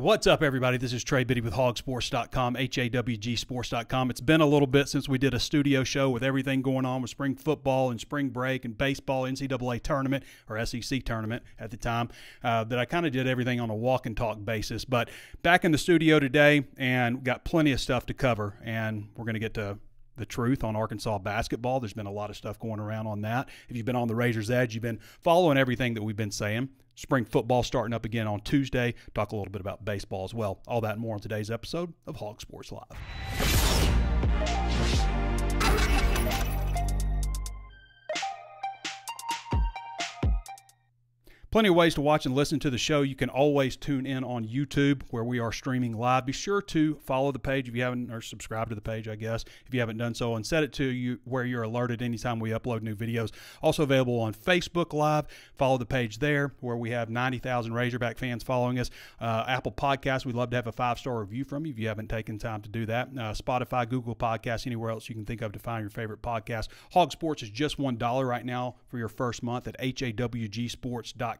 What's up, everybody? This is Trey Biddy with hawgsports.com, H A W G sports.com. It's been a little bit since we did a studio show with everything going on with spring football and spring break and baseball, NCAA tournament or SEC tournament at the time, uh, that I kind of did everything on a walk and talk basis. But back in the studio today and got plenty of stuff to cover, and we're going to get to the truth on Arkansas basketball. There's been a lot of stuff going around on that. If you've been on the Razor's Edge, you've been following everything that we've been saying. Spring football starting up again on Tuesday. Talk a little bit about baseball as well. All that and more on today's episode of Hawg Sports Live. Plenty of ways to watch and listen to the show. You can always tune in on YouTube where we are streaming live. Be sure to follow the page if you haven't, or subscribe to the page, I guess, if you haven't done so, and set it to you where you're alerted anytime we upload new videos. Also available on Facebook Live. Follow the page there where we have 90,000 Razorback fans following us. Uh, Apple Podcasts, we'd love to have a five star review from you if you haven't taken time to do that. Uh, Spotify, Google Podcasts, anywhere else you can think of to find your favorite podcast. Hawg Sports is just $1 right now for your first month at hawgsports.com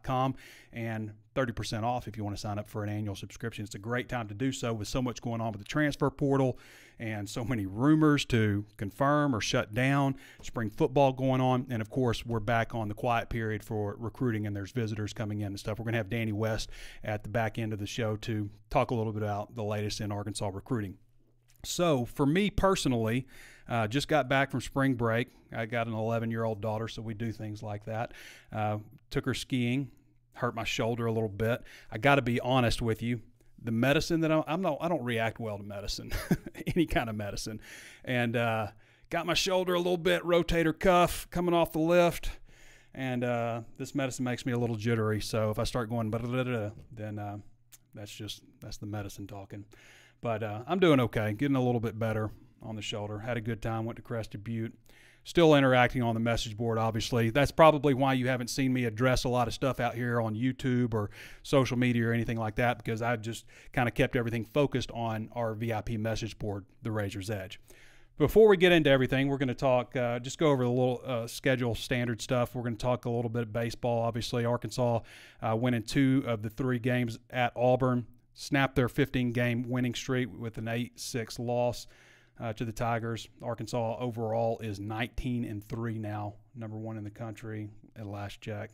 and 30% off if you want to sign up for an annual subscription. It's a great time to do so with so much going on with the transfer portal and so many rumors to confirm or shut down, spring football going on, and of course, we're back on the quiet period for recruiting and there's visitors coming in and stuff. We're going to have Danny West at the back end of the show to talk a little bit about the latest in Arkansas recruiting. So, for me personally, uh, just got back from spring break. I got an 11 year old daughter, so we do things like that. Uh, took her skiing, hurt my shoulder a little bit. I got to be honest with you. The medicine that I'm, I'm not, I don't react well to medicine, any kind of medicine, and uh, got my shoulder a little bit, rotator cuff coming off the lift, and uh, this medicine makes me a little jittery. So if I start going, then uh, that's just that's the medicine talking. But uh, I'm doing okay, getting a little bit better on the shoulder. Had a good time, went to Crested Butte. Still interacting on the message board, obviously. That's probably why you haven't seen me address a lot of stuff out here on YouTube or social media or anything like that, because I've just kind of kept everything focused on our VIP message board, the Razor's Edge. Before we get into everything, we're going to talk, uh, just go over the little uh, schedule standard stuff. We're going to talk a little bit of baseball. Obviously, Arkansas uh, winning two of the three games at Auburn, snapped their 15 game winning streak with an 8 6 loss uh, to the Tigers. Arkansas overall is 19 and 3 now, number one in the country at last check.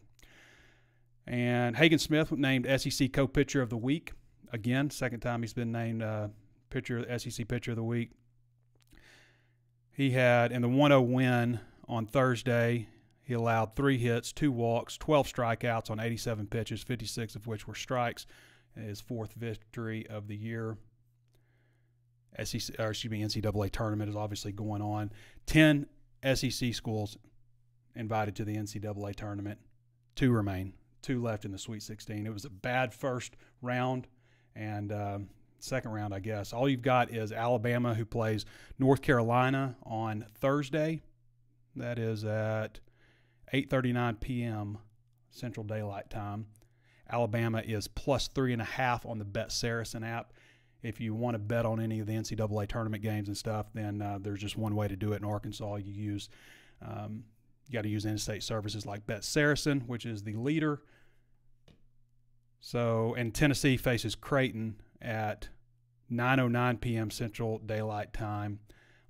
And Hagen Smith named SEC co pitcher of the week. Again, second time he's been named uh, pitcher, SEC pitcher of the week. He had in the 1 0 win on Thursday, he allowed three hits, two walks, 12 strikeouts on 87 pitches, 56 of which were strikes. His fourth victory of the year. SEC, or excuse me, NCAA tournament is obviously going on. Ten SEC schools invited to the NCAA tournament. Two remain. Two left in the Sweet 16. It was a bad first round, and um, second round, I guess. All you've got is Alabama, who plays North Carolina on Thursday. That is at 8:39 p.m. Central Daylight Time. Alabama is plus three and a half on the Bet Saracen app if you want to bet on any of the NCAA tournament games and stuff, then uh, there's just one way to do it in Arkansas. You use um, you got to use in-state services like Bet Saracen, which is the leader. So, and Tennessee faces Creighton at 9:09 p.m. Central Daylight Time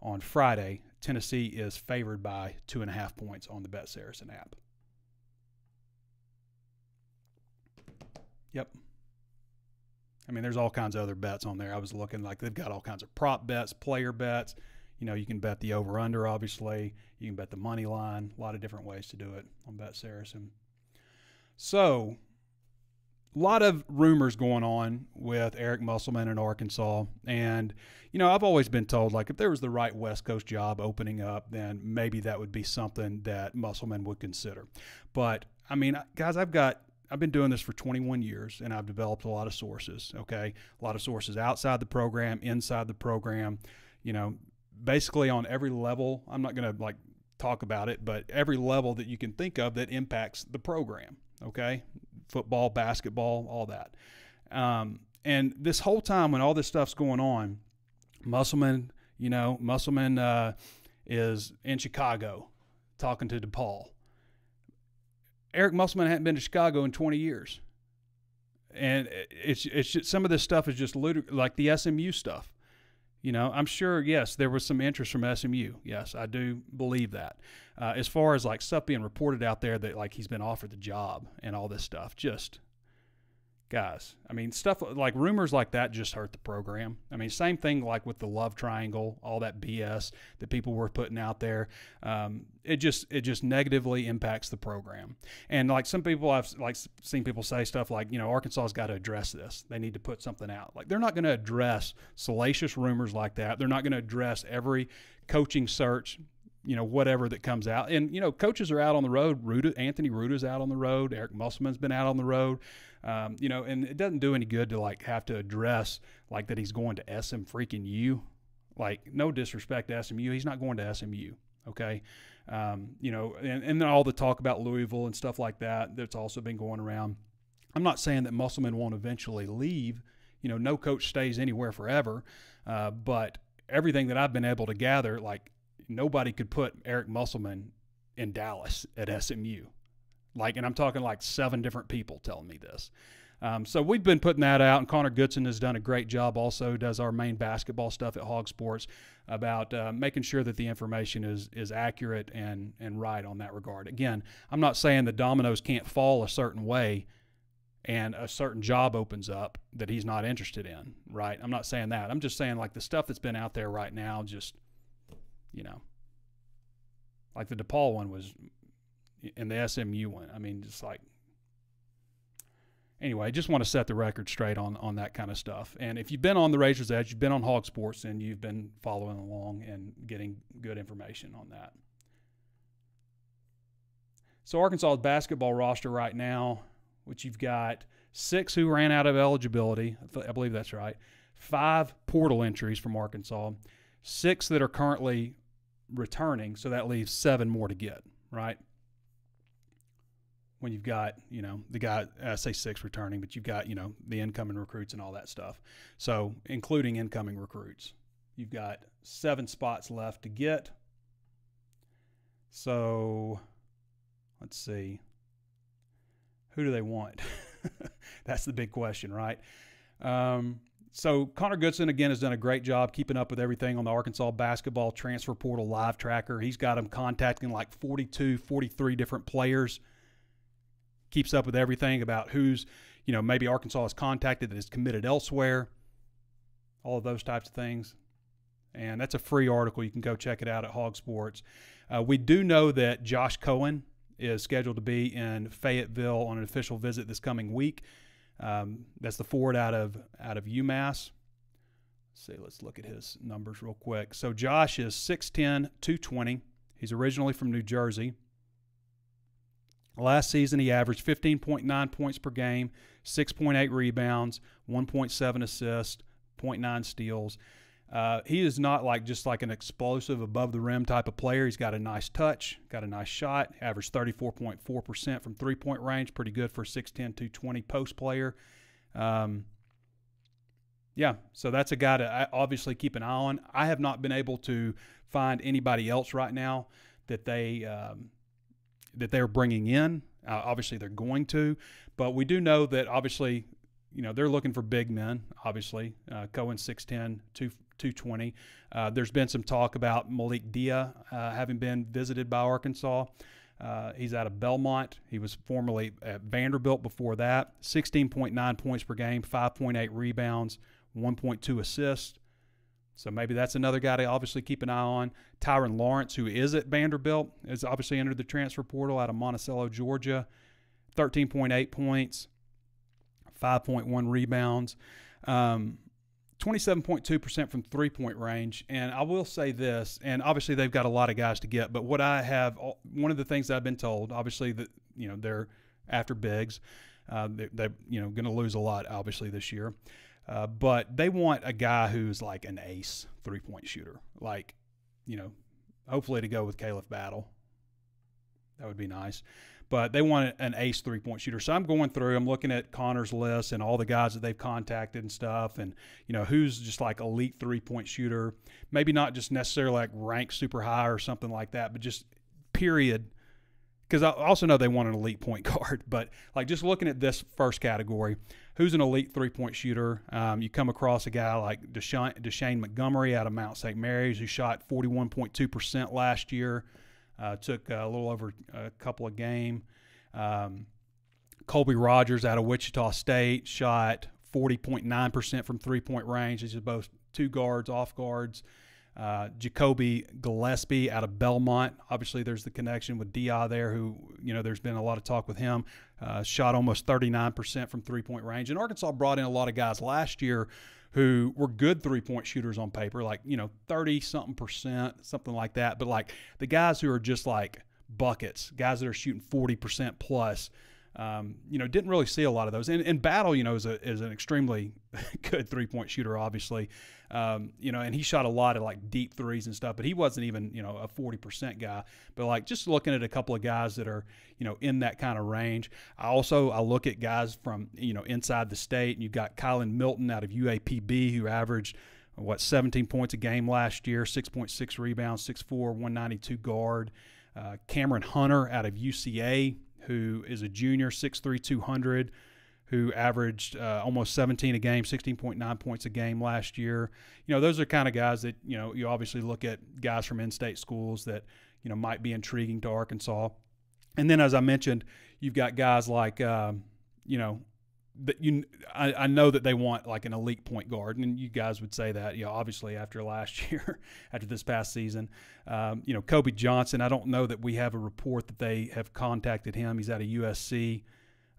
on Friday. Tennessee is favored by two and a half points on the Bet Saracen app. Yep. I mean, there's all kinds of other bets on there. I was looking like they've got all kinds of prop bets, player bets. You know, you can bet the over under, obviously. You can bet the money line. A lot of different ways to do it on Bet Saracen. So, a lot of rumors going on with Eric Musselman in Arkansas. And, you know, I've always been told, like, if there was the right West Coast job opening up, then maybe that would be something that Musselman would consider. But, I mean, guys, I've got I've been doing this for 21 years and I've developed a lot of sources, okay? A lot of sources outside the program, inside the program, you know, basically on every level. I'm not going to like talk about it, but every level that you can think of that impacts the program, okay? Football, basketball, all that. Um, and this whole time when all this stuff's going on, Musselman, you know, Musselman uh, is in Chicago talking to DePaul Eric Musselman hadn't been to Chicago in 20 years. and it's it's just, some of this stuff is just ludic- like the SMU stuff. You know, I'm sure. Yes, there was some interest from SMU. Yes, I do believe that. Uh, as far as like stuff being reported out there that like he's been offered the job and all this stuff, just guys. I mean, stuff like rumors like that just hurt the program. I mean, same thing like with the love triangle, all that BS that people were putting out there. Um, it just it just negatively impacts the program. And like some people I've like seen people say stuff like, you know, Arkansas's got to address this. They need to put something out. Like they're not going to address salacious rumors like that. They're not going to address every coaching search you know whatever that comes out and you know coaches are out on the road Ruta, anthony Ruta's out on the road eric musselman's been out on the road um, you know, and it doesn't do any good to like have to address like that he's going to SM freaking U. Like, no disrespect to SMU, he's not going to SMU. Okay. Um, you know, and, and then all the talk about Louisville and stuff like that that's also been going around. I'm not saying that Musselman won't eventually leave. You know, no coach stays anywhere forever. Uh, but everything that I've been able to gather, like nobody could put Eric Musselman in Dallas at SMU. Like, and I'm talking like seven different people telling me this. Um, so we've been putting that out, and Connor Goodson has done a great job. Also, does our main basketball stuff at Hawg Sports about uh, making sure that the information is is accurate and and right on that regard. Again, I'm not saying the dominoes can't fall a certain way, and a certain job opens up that he's not interested in. Right? I'm not saying that. I'm just saying like the stuff that's been out there right now, just you know, like the DePaul one was and the SMU one. I mean, just like anyway, I just want to set the record straight on on that kind of stuff. And if you've been on the Razor's Edge, you've been on Hawg Sports, and you've been following along and getting good information on that. So Arkansas's basketball roster right now, which you've got six who ran out of eligibility. I believe that's right. Five portal entries from Arkansas, six that are currently returning. So that leaves seven more to get. Right when you've got you know the guy I say six returning, but you've got you know the incoming recruits and all that stuff. So including incoming recruits, you've got seven spots left to get. So let's see, who do they want? That's the big question, right? Um, so Connor Goodson again has done a great job keeping up with everything on the Arkansas basketball transfer portal live tracker. He's got them contacting like 42, 43 different players keeps up with everything about who's, you know, maybe Arkansas has contacted that is committed elsewhere, all of those types of things. And that's a free article. You can go check it out at Hawg Sports. Uh, we do know that Josh Cohen is scheduled to be in Fayetteville on an official visit this coming week. Um, that's the forward out of out of UMass. Let's see, let's look at his numbers real quick. So Josh is 6'10, 220. He's originally from New Jersey. Last season, he averaged 15.9 points per game, 6.8 rebounds, 1.7 assists, 0.9 steals. Uh, he is not like just like an explosive above the rim type of player. He's got a nice touch, got a nice shot, averaged 34.4% from three point range, pretty good for a 6'10, 220 post player. Um, yeah, so that's a guy to uh, obviously keep an eye on. I have not been able to find anybody else right now that they um, that they're bringing in. Uh, obviously, they're going to, but we do know that obviously, you know, they're looking for big men. Obviously, uh, Cohen 6'10", 220. Uh, there's been some talk about Malik Dia uh, having been visited by Arkansas. Uh, he's out of Belmont. He was formerly at Vanderbilt before that. 16.9 points per game, 5.8 rebounds, 1.2 assists. So maybe that's another guy to obviously keep an eye on. Tyrin Lawrence, who is at Vanderbilt, is obviously entered the transfer portal out of Monticello, Georgia. 13.8 points, 5.1 rebounds, um, 27.2% from three point range. And I will say this, and obviously they've got a lot of guys to get, but what I have, one of the things I've been told, obviously that, you know, they're after Biggs. Uh, they, they're, you know, going to lose a lot, obviously, this year. Uh, but they want a guy who's like an ace three point shooter. Like, you know, hopefully to go with Khalif Battle. That would be nice. But they want an ace three point shooter. So I'm going through, I'm looking at Connor's list and all the guys that they've contacted and stuff. And, you know, who's just like elite three point shooter. Maybe not just necessarily like ranked super high or something like that, but just period because I also know they want an elite point guard, but like just looking at this first category, who's an elite three point shooter? Um, you come across a guy like DeShayne, Montgomery out of Mount St. Mary's who shot 41.2% last year, uh, took a little over a couple of game. Um, Colby Rogers out of Wichita State shot 40.9% from three point range. These are both two guards, off guards. Uh, Ja'Kobi Gillespie out of Belmont. Obviously, there's the connection with Dia there, who, you know, there's been a lot of talk with him. Uh, shot almost 39% from three point range. And Arkansas brought in a lot of guys last year who were good three point shooters on paper, like, you know, 30 something percent, something like that. But like the guys who are just like buckets, guys that are shooting 40% plus. Um, you know, didn't really see a lot of those. And, and Battle, you know, is, a, is an extremely good three point shooter, obviously. Um, you know, and he shot a lot of like deep threes and stuff, but he wasn't even, you know, a 40% guy. But like just looking at a couple of guys that are, you know, in that kind of range. I also, I look at guys from, you know, inside the state, and you've got Kylen Milton out of UAPB who averaged, what, 17 points a game last year, 6.6 rebounds, 6'4, 192 guard. Uh, Cameron Hunter out of UCA, who is a junior, 6'3, 200 who averaged uh, almost 17 a game, 16.9 points a game last year. You know, those are kind of guys that, you know, you obviously look at guys from in state schools that, you know, might be intriguing to Arkansas. And then, as I mentioned, you've got guys like, um, you know, that you I, I, know that they want like an elite point guard, and you guys would say that, you know, obviously after last year, after this past season, um, you know, Kobe Johnson. I don't know that we have a report that they have contacted him. He's out of USC.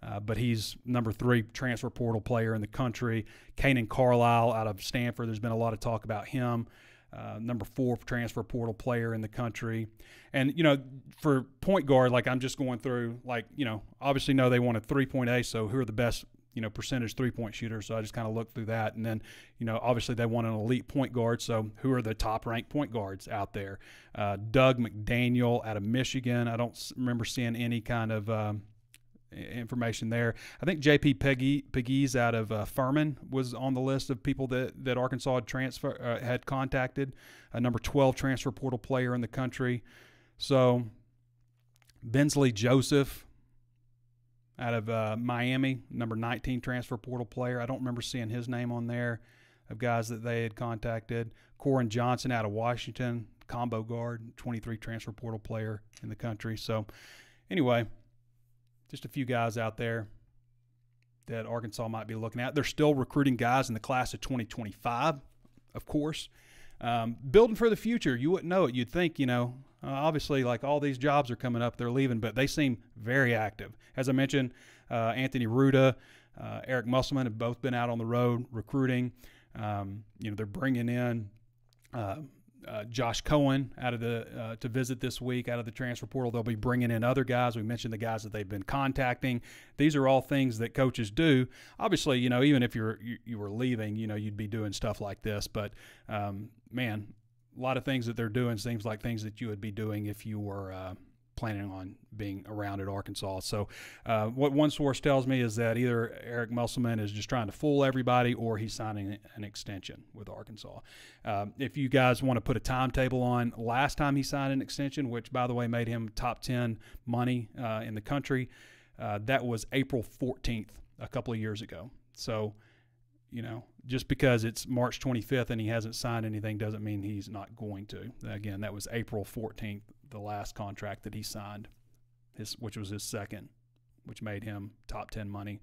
Uh, but he's number three transfer portal player in the country. Kanaan Carlyle out of Stanford. There's been a lot of talk about him. Uh, number four transfer portal player in the country. And, you know, for point guard, like I'm just going through, like, you know, obviously know they want a 3.8, so who are the best, you know, percentage three point shooter. So I just kind of looked through that. And then, you know, obviously they want an elite point guard, so who are the top ranked point guards out there? Uh, Dug McDaniel out of Michigan. I don't remember seeing any kind of. Um, information there. I think JP Peggy Pegues out of uh, Furman was on the list of people that, that Arkansas had transfer uh, had contacted. A number 12 transfer portal player in the country. So Bensley Joseph out of uh, Miami, number 19 transfer portal player. I don't remember seeing his name on there of guys that they had contacted. Koren Johnson out of Washington, combo guard, 23 transfer portal player in the country. So anyway, just a few guys out there that Arkansas might be looking at. They're still recruiting guys in the class of 2025, of course. Um, building for the future. You wouldn't know it. You'd think, you know, uh, obviously, like all these jobs are coming up, they're leaving, but they seem very active. As I mentioned, uh, Anthony Ruta, uh, Eric Musselman have both been out on the road recruiting. Um, you know, they're bringing in uh, uh, Josh Cohen out of the uh, to visit this week out of the transfer portal. They'll be bringing in other guys. We mentioned the guys that they've been contacting. These are all things that coaches do. Obviously, you know, even if you're you, you were leaving, you know, you'd be doing stuff like this. But um, man, a lot of things that they're doing seems like things that you would be doing if you were. Uh, planning on being around at Arkansas. So, uh, what one source tells me is that either Eric Musselman is just trying to fool everybody or he's signing an extension with Arkansas. Uh, if you guys want to put a timetable on last time he signed an extension, which by the way made him top 10 money uh, in the country, uh, that was April 14th, a couple of years ago. So, you know, just because it's March 25th and he hasn't signed anything doesn't mean he's not going to. Again, that was April 14th the last contract that he signed, his which was his second, which made him top ten money.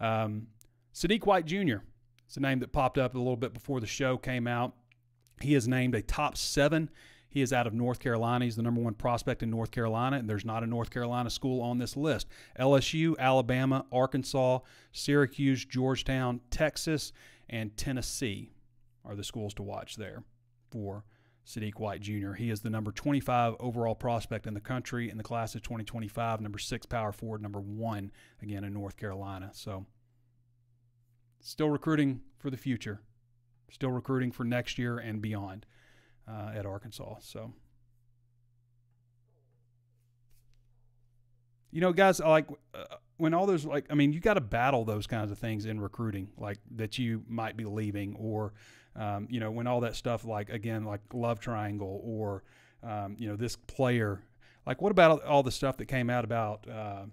Um, Sadiq White Jr. It's a name that popped up a little bit before the show came out. He is named a top seven. He is out of North Carolina. He's the number one prospect in North Carolina, and there's not a North Carolina school on this list. LSU, Alabama, Arkansas, Syracuse, Georgetown, Texas, and Tennessee are the schools to watch there for Sadiq White Jr. He is the number 25 overall prospect in the country in the class of 2025, number six power forward, number one again in North Carolina. So, still recruiting for the future, still recruiting for next year and beyond uh, at Arkansas. So, you know, guys, I like uh, when all those, like, I mean, you got to battle those kinds of things in recruiting, like that you might be leaving or um, you know, when all that stuff, like again, like love triangle or, um, you know, this player, Like, what about all the stuff that came out about uh,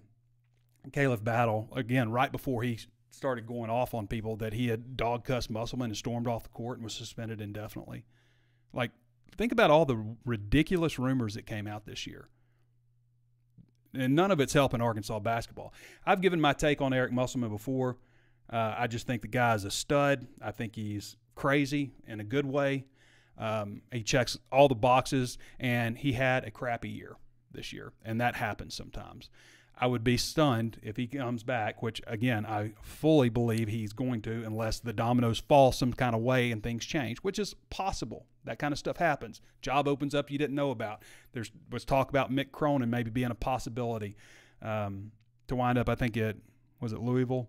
Battle again right before he started going off on people that he had dog cussed Musselman and stormed off the court and was suspended indefinitely? Like, think about all the ridiculous rumors that came out this year. And none of it's helping Arkansas basketball. I've given my take on Eric Musselman before. Uh, I just think the guy is a stud. I think he's crazy in a good way. Um, he checks all the boxes, and he had a crappy year this year, and that happens sometimes. I would be stunned if he comes back, which again, I fully believe he's going to, unless the dominoes fall some kind of way and things change, which is possible. That kind of stuff happens. Job opens up you didn't know about. There was talk about Mick Cronin maybe being a possibility um, to wind up, I think it was it Louisville,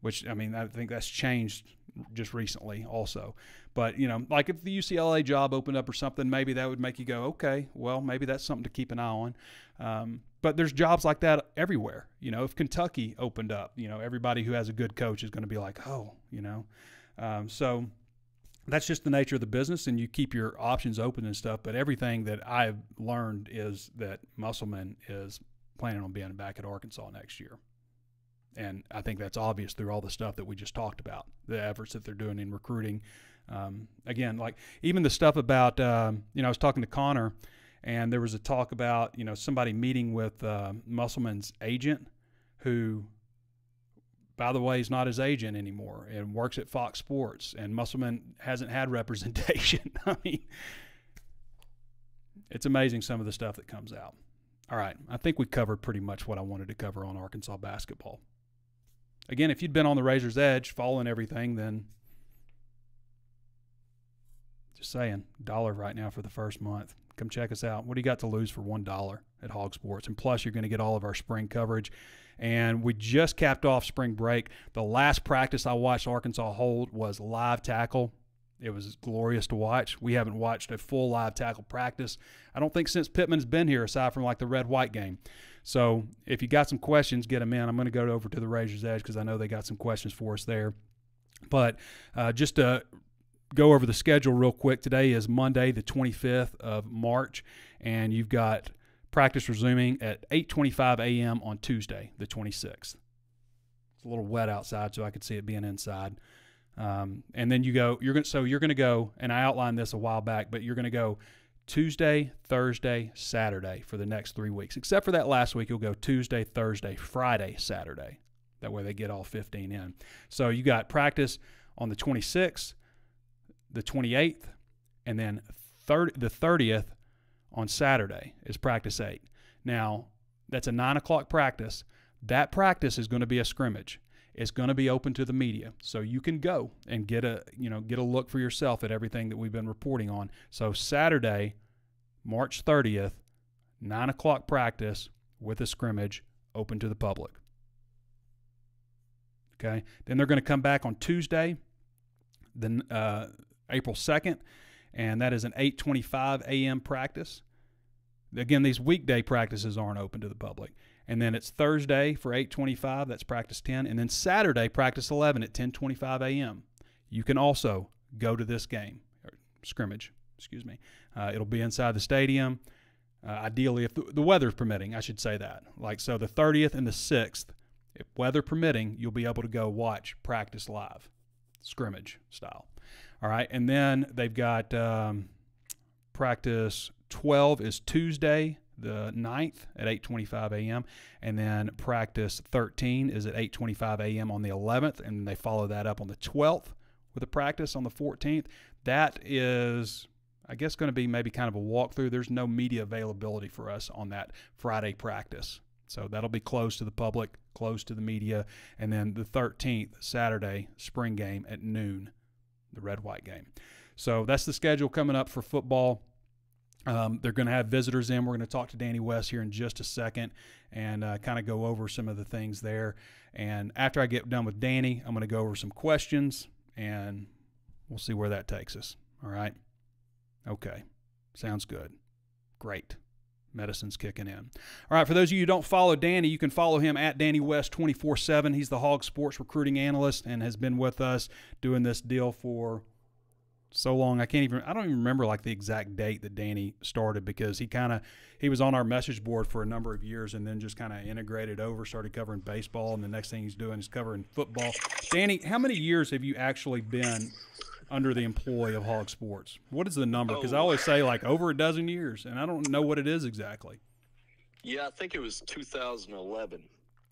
which I mean, I think that's changed just recently also. But, you know, like if the UCLA job opened up or something, maybe that would make you go, okay, well, maybe that's something to keep an eye on. Um, but there's jobs like that everywhere. You know, if Kentucky opened up, you know, everybody who has a good coach is going to be like, oh, you know. Um, so that's just the nature of the business, and you keep your options open and stuff. But everything that I've learned is that Musselman is planning on being back at Arkansas next year. And I think that's obvious through all the stuff that we just talked about, the efforts that they're doing in recruiting. Um, again, like even the stuff about, um, you know, I was talking to Connor, and there was a talk about, you know, somebody meeting with uh, Musselman's agent, who, by the way, is not his agent anymore and works at Fox Sports, and Musselman hasn't had representation. I mean, it's amazing some of the stuff that comes out. All right, I think we covered pretty much what I wanted to cover on Arkansas basketball. Again, if you'd been on the razor's edge following everything, then just saying, dollar right now for the first month. Come check us out. What do you got to lose for one dollar at Hawg Sports? And plus, you're going to get all of our spring coverage. And we just capped off spring break. The last practice I watched Arkansas hold was live tackle. It was glorious to watch. We haven't watched a full live tackle practice. I don't think since Pittman's been here, aside from like the red white game. So if you got some questions, get them in. I'm going to go over to the Razor's Edge because I know they got some questions for us there. But uh, just to go over the schedule real quick, today is Monday, the 25th of March, and you've got practice resuming at 8:25 a.m. on Tuesday, the 26th. It's a little wet outside, so I could see it being inside. Um, and then you go, you're going so you're going to go, and I outlined this a while back, but you're going to go Tuesday, Thursday, Saturday for the next three weeks. Except for that last week, you'll go Tuesday, Thursday, Friday, Saturday. That way they get all 15 in. So you got practice on the 26th, the 28th, and then third, the 30th on Saturday is practice eight. Now, that's a nine o'clock practice. That practice is going to be a scrimmage. It's going to be open to the media, so you can go and get a you know get a look for yourself at everything that we've been reporting on. So Saturday, March 30th, nine o'clock practice with a scrimmage open to the public. Okay, then they're going to come back on Tuesday, then uh, April 2nd, and that is an 8:25 a.m. practice. Again, these weekday practices aren't open to the public and then it's Thursday for 8:25. That's practice 10, and then Saturday practice 11 at 10:25 a.m. You can also go to this game or scrimmage. Excuse me. Uh, it'll be inside the stadium. Uh, ideally, if the, the weather's permitting, I should say that. Like so, the 30th and the 6th, if weather permitting, you'll be able to go watch practice live, scrimmage style. All right, and then they've got um, practice 12 is Tuesday the 9th at 8:25 a.m. and then practice 13 is at 8:25 a.m. on the 11th and they follow that up on the 12th with a practice on the 14th. That is I guess going to be maybe kind of a walkthrough. There's no media availability for us on that Friday practice. So that'll be closed to the public, closed to the media, and then the 13th, Saturday, spring game at noon, the red white game. So that's the schedule coming up for football. Um, they're going to have visitors in. We're going to talk to Danny West here in just a second and uh, kind of go over some of the things there. And after I get done with Danny, I'm going to go over some questions and we'll see where that takes us. All right. Okay. Sounds good. Great. Medicine's kicking in. All right. For those of you who don't follow Danny, you can follow him at Danny West 24 7. He's the Hawg Sports recruiting analyst and has been with us doing this deal for so long. I can't even. I don't even remember like the exact date that Danny started because he kind of he was on our message board for a number of years and then just kind of integrated over, started covering baseball, and the next thing he's doing is covering football. Danny, how many years have you actually been under the employ of Hawg Sports? What is the number? Because I oh. always say like over a dozen years, and I don't know what it is exactly. Yeah, I think it was 2011.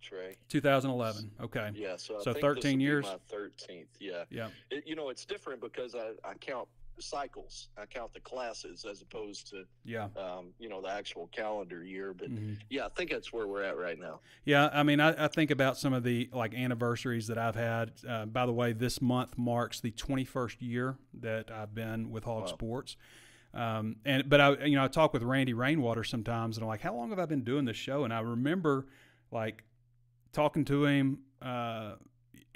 Trey. 2011. Okay. Yeah. So, so 13 years. my 13th. Yeah. Yeah. It, you know, it's different because I, I count cycles. I count the classes as opposed to yeah, um, you know, the actual calendar year. But mm-hmm. yeah, I think that's where we're at right now. Yeah, I mean, I, I think about some of the like anniversaries that I've had. Uh, by the way, this month marks the 21st year that I've been with Hog wow. Sports. Um, and but I, you know, I talk with Randy Rainwater sometimes, and I'm like, how long have I been doing this show? And I remember like talking to him. Uh,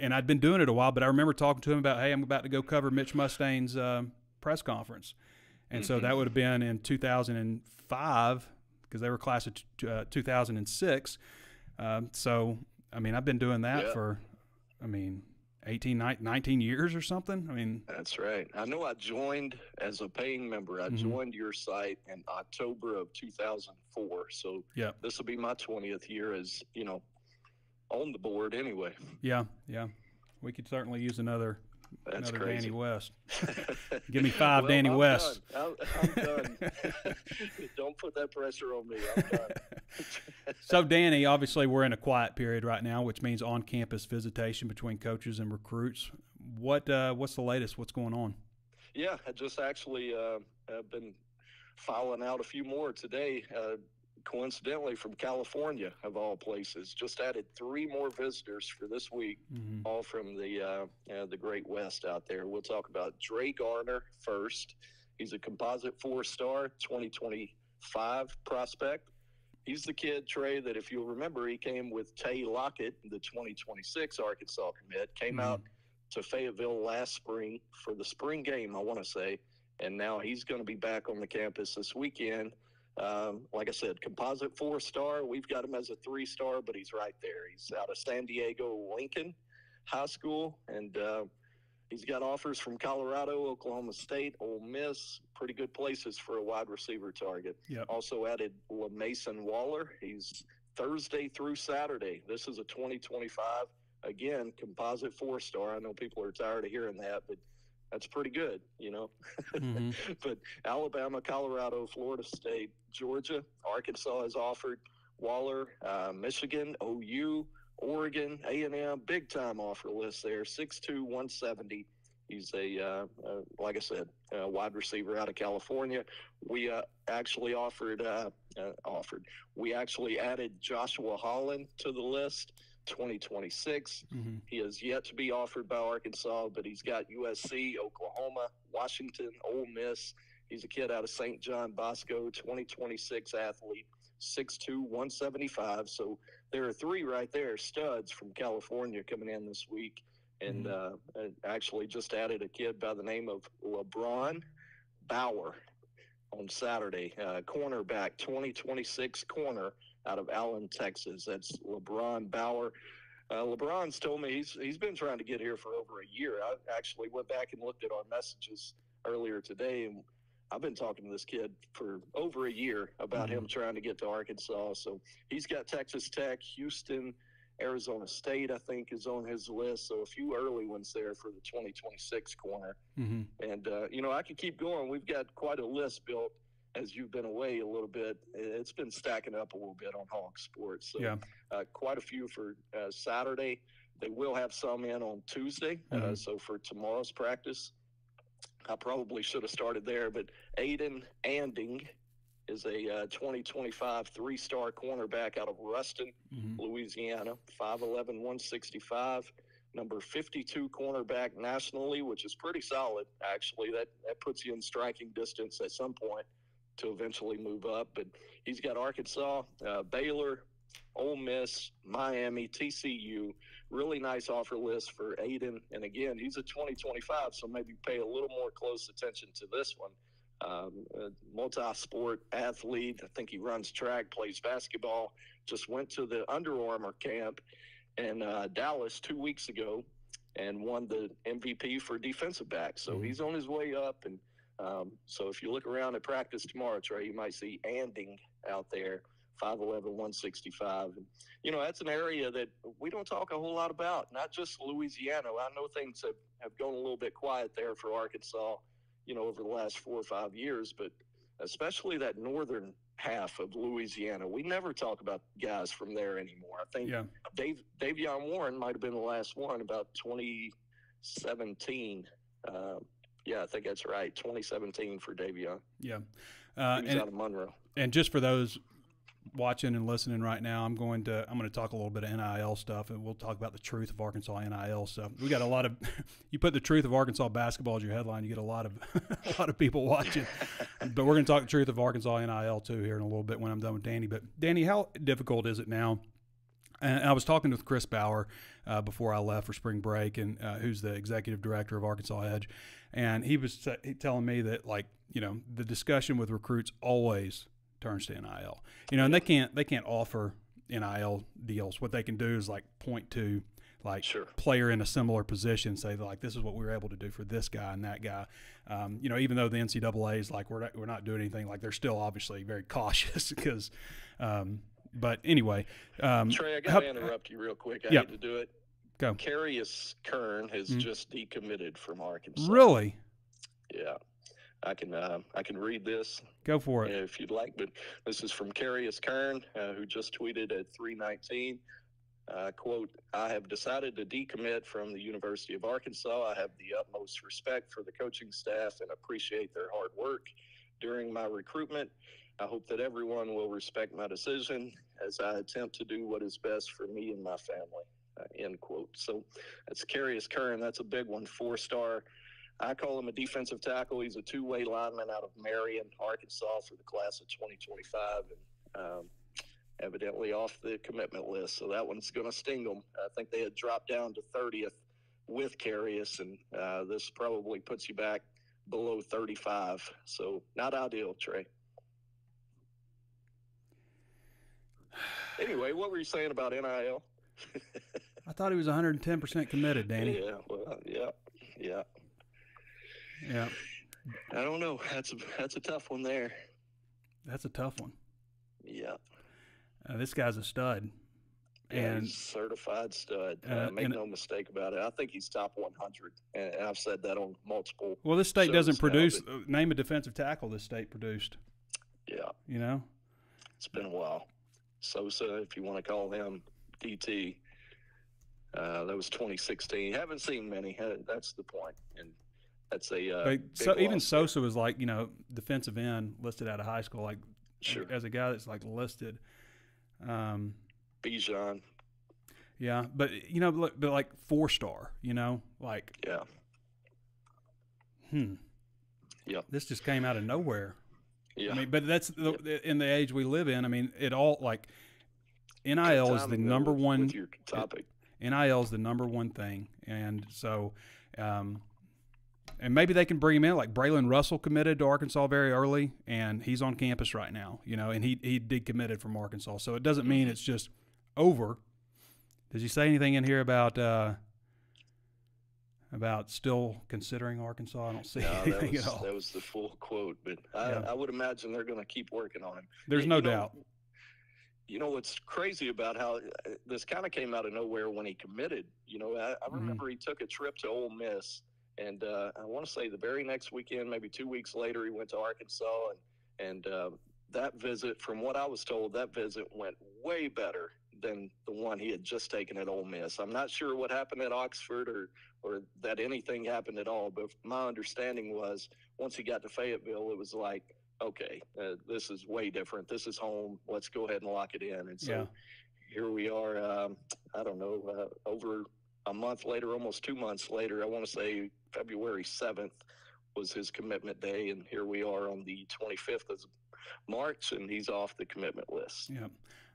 and I'd been doing it a while, but I remember talking to him about, hey, I'm about to go cover Mitch Mustain's uh, press conference. And mm-hmm. so that mm-hmm. would have been in 2005 because they were class of t- uh, 2006. Um, so, I mean, I've been doing that yeah. for, I mean, 18, 19 years or something. I mean, that's right. I know I joined as a paying member. I mm-hmm. joined your site in October of 2004. So, yeah, this will be my 20th year as, you know, on the board anyway. Yeah, yeah. We could certainly use another that's Another crazy. Danny West. Give me five well, Danny I'm West. Done. I'm, I'm done. Don't put that pressure on me. I'm done. so, Danny, obviously, we're in a quiet period right now, which means on-campus visitation between coaches and recruits. What uh, What's the latest? What's going on? Yeah, I just actually uh, have been filing out a few more today. Uh, coincidentally from California of all places. Just added three more visitors for this week, mm-hmm. all from the uh, uh, the Great West out there. We'll talk about Dre Garner first. He's a composite four star 2025 prospect. He's the kid, Trey, that if you'll remember, he came with Tay Lockett, the 2026 Arkansas commit, came mm-hmm. out to Fayetteville last spring for the spring game, I want to say. And now he's going to be back on the campus this weekend um, like I said, composite four star. We've got him as a three star, but he's right there. He's out of San Diego Lincoln High School, and uh, he's got offers from Colorado, Oklahoma State, Ole Miss. Pretty good places for a wide receiver target. Yep. Also added Mason Waller. He's Thursday through Saturday. This is a 2025 again composite four star. I know people are tired of hearing that, but that's pretty good, you know. Mm-hmm. but Alabama, Colorado, Florida State, Georgia, Arkansas has offered Waller, uh, Michigan, OU, Oregon, A&M, big time offer list there, 6'2", 170. He's a, uh, uh, like I said, a wide receiver out of California. We uh, actually offered, uh, uh, offered. We actually added Joshua Holland to the list. 2026. Mm-hmm. He has yet to be offered by Arkansas, but he's got USC, Oklahoma, Washington, Ole Miss. He's a kid out of St. John Bosco, 2026 athlete, 6'2, 175. So there are three right there, studs from California coming in this week. And mm-hmm. uh, actually just added a kid by the name of LeBron Bauer on Saturday, uh, cornerback, 2026 corner out of Allen, Texas. That's LeBron Bauer. Uh, LeBron's told me he's he's been trying to get here for over a year. I actually went back and looked at our messages earlier today, and I've been talking to this kid for over a year about mm-hmm. him trying to get to Arkansas. So he's got Texas Tech, Houston, Arizona State, I think, is on his list. So a few early ones there for the 2026 corner. Mm-hmm. And, uh, you know, I could keep going. We've got quite a list built as you've been away a little bit, it's been stacking up a little bit on Hawg Sports. So, yeah. uh, quite a few for uh, Saturday. They will have some in on Tuesday. Uh, mm-hmm. Uh, so, for tomorrow's practice, I probably should have started there. But Aiden Anding is a uh, 2025 three star cornerback out of Ruston, mm-hmm. Louisiana, 5'11, 165 number 52 cornerback nationally, which is pretty solid, actually. That, that puts you in striking distance at some point to eventually move up. But he's got Arkansas, uh, Baylor, Ole Miss, Miami, TCU. Really nice offer list for Aiden. And again, he's a 2025, so maybe pay a little more close attention to this one. Um, multi-sport athlete. I think he runs track, plays basketball. Just went to the Under Armour camp in uh, Dallas two weeks ago. and won the MVP for defensive back. So Mhm. he's on his way up. And um, so if you look around at practice tomorrow, Trey, you might see Anding out there, 5'11, 165. And, you know, that's an area that we don't talk a whole lot about, not just Louisiana. I know things have, have gone a little bit quiet there for Arkansas, you know, over the last four or five years, but especially that northern half of Louisiana. We never talk about guys from there anymore. I think Yeah. Dave Davion Warren might have been the last one about 2017. Uh, yeah, I think that's right. 2017 for Davion. Yeah. Uh, and, out of Monroe. and just for those watching and listening right now, I'm going to I'm going to talk a little bit of NIL stuff, and we'll talk about the truth of Arkansas NIL stuff. We got a lot of you put the truth of Arkansas basketball as your headline, you get a lot of a lot of people watching. but we're going to talk the truth of Arkansas NIL too here in a little bit when I'm done with Danny. But Danny, how difficult is it now? And I was talking with Chris Bauer uh, before I left for spring break, and uh, who's the executive director of Arkansas Edge, and he was he telling me that like you know the discussion with recruits always turns to NIL. You know, and they can't they can't offer NIL deals. What they can do is like point to like Sure. player in a similar position, say like this is what we were able to do for this guy and that guy. Um, you know, even though the NCAA is like we're not, we're not doing anything, like they're still obviously very cautious because. Um, but anyway, um, Trey, I got to interrupt you real quick. I Yeah. hate to do it. Go. Carius Kern has Mhm. just decommitted from Arkansas. really Yeah. I can uh, I can read this go for it. if you'd like, but this is from Carius Kern, uh, who just tweeted at 319. Uh, quote, I have decided to decommit from the University of Arkansas. I have the utmost respect for the coaching staff and appreciate their hard work during my recruitment. I hope that everyone will respect my decision as I attempt to do what is best for me and my family. Uh, end quote. So that's Carius Kern. That's a big one, four star. I call him a defensive tackle. He's a two way lineman out of Marion, Arkansas for the class of 2025. And um, evidently off the commitment list. So that one's going to sting them. I think they had dropped down to 30th with Carius, and uh, this probably puts you back below 35. So not ideal, Trey. Anyway, what were you saying about NIL? I thought he was 110 percent committed, Danny. Yeah, well, yeah, yeah. Yeah, I don't know. That's a, that's a tough one there. that's a tough one. Yeah. Uh, this guy's a stud. Yeah, And- he's a certified stud. Uh, Uh, make no mistake about it. I think he's top 100, and and I've said that on multiple. Well, this state doesn't now, produce. but- uh, name a defensive tackle this state produced. Yeah, You know, it's been a while. Sosa, if you want to call him DT, uh, that was 2016. Haven't seen many. Uh, That's the point, and that's a uh, so even. Sosa was like you know defensive end listed out of high school, like Sure, as a guy that's like listed. Um, Bijan. yeah, but you know, but like four star. You know, like Yeah, hmm. Yep. This just came out of nowhere. yeah. I mean, but that's the, in the age we live in. I mean, it all like NIL is the number one. Topic. NIL is the number one thing, and so, um, and maybe they can bring him in. Like Braylon Russell committed to Arkansas very early, and he's on campus right now. You know, and he he did committed from Arkansas, so it doesn't mean it's just over. Does he say anything in here about uh, about still considering Arkansas? I don't see No, that anything was at all. that was the full quote, but I, Yeah. I would imagine they're going to keep working on him. There's You- no you know, doubt. You know what's crazy about how uh, this kind of came out of nowhere when he committed. You know, I, I Mhm. remember he took a trip to Ole Miss, and uh, I want to say the very next weekend, maybe two weeks later, he went to Arkansas, and and uh, that visit, from what I was told, that visit went way better than the one he had just taken at Ole Miss. I'm not sure what happened at Oxford or or that anything happened at all, but my understanding was once he got to Fayetteville, it was like okay, uh, this is way different. This is home. Let's go ahead and lock it in. And so Yeah. here we are. Um, I don't know, uh, over a month later, almost two months later. I want to say February seventh was his commitment day, and here we are on the 25th of March, and he's off the commitment list. Yeah.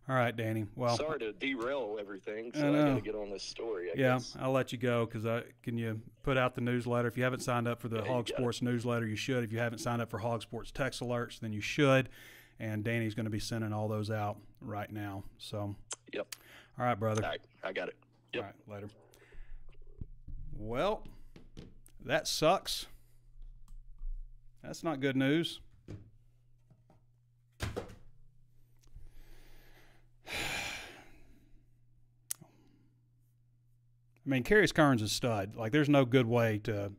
All right, Danny. Well, Sorry to derail everything. I So I, know. got to get on this story. I yeah, guess. I'll let you go because I can you put out the newsletter. If you haven't signed up for the Yeah, Hog got it. Sports newsletter, you should. If you haven't signed up for Hawg Sports text alerts, then you should. And Danny's going to be sending all those out right now. So, Yep. All right, brother. All right, I got it. Yep. All right, later. Well, that sucks. That's not good news. I mean, Carius Curne is stud. Like, there's no good way to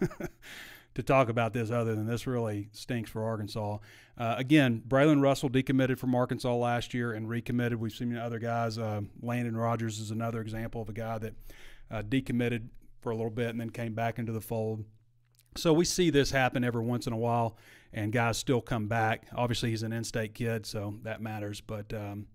to talk about this other than this really stinks for Arkansas. Uh, again, Braylen Russell decommitted from Arkansas last year and recommitted. We've seen other guys. Uh, Landon Rogers is another example of a guy that uh, decommitted for a little bit and then came back into the fold. So we see this happen every once in a while, and guys still come back. Obviously, he's an in-state kid, so that matters. But um,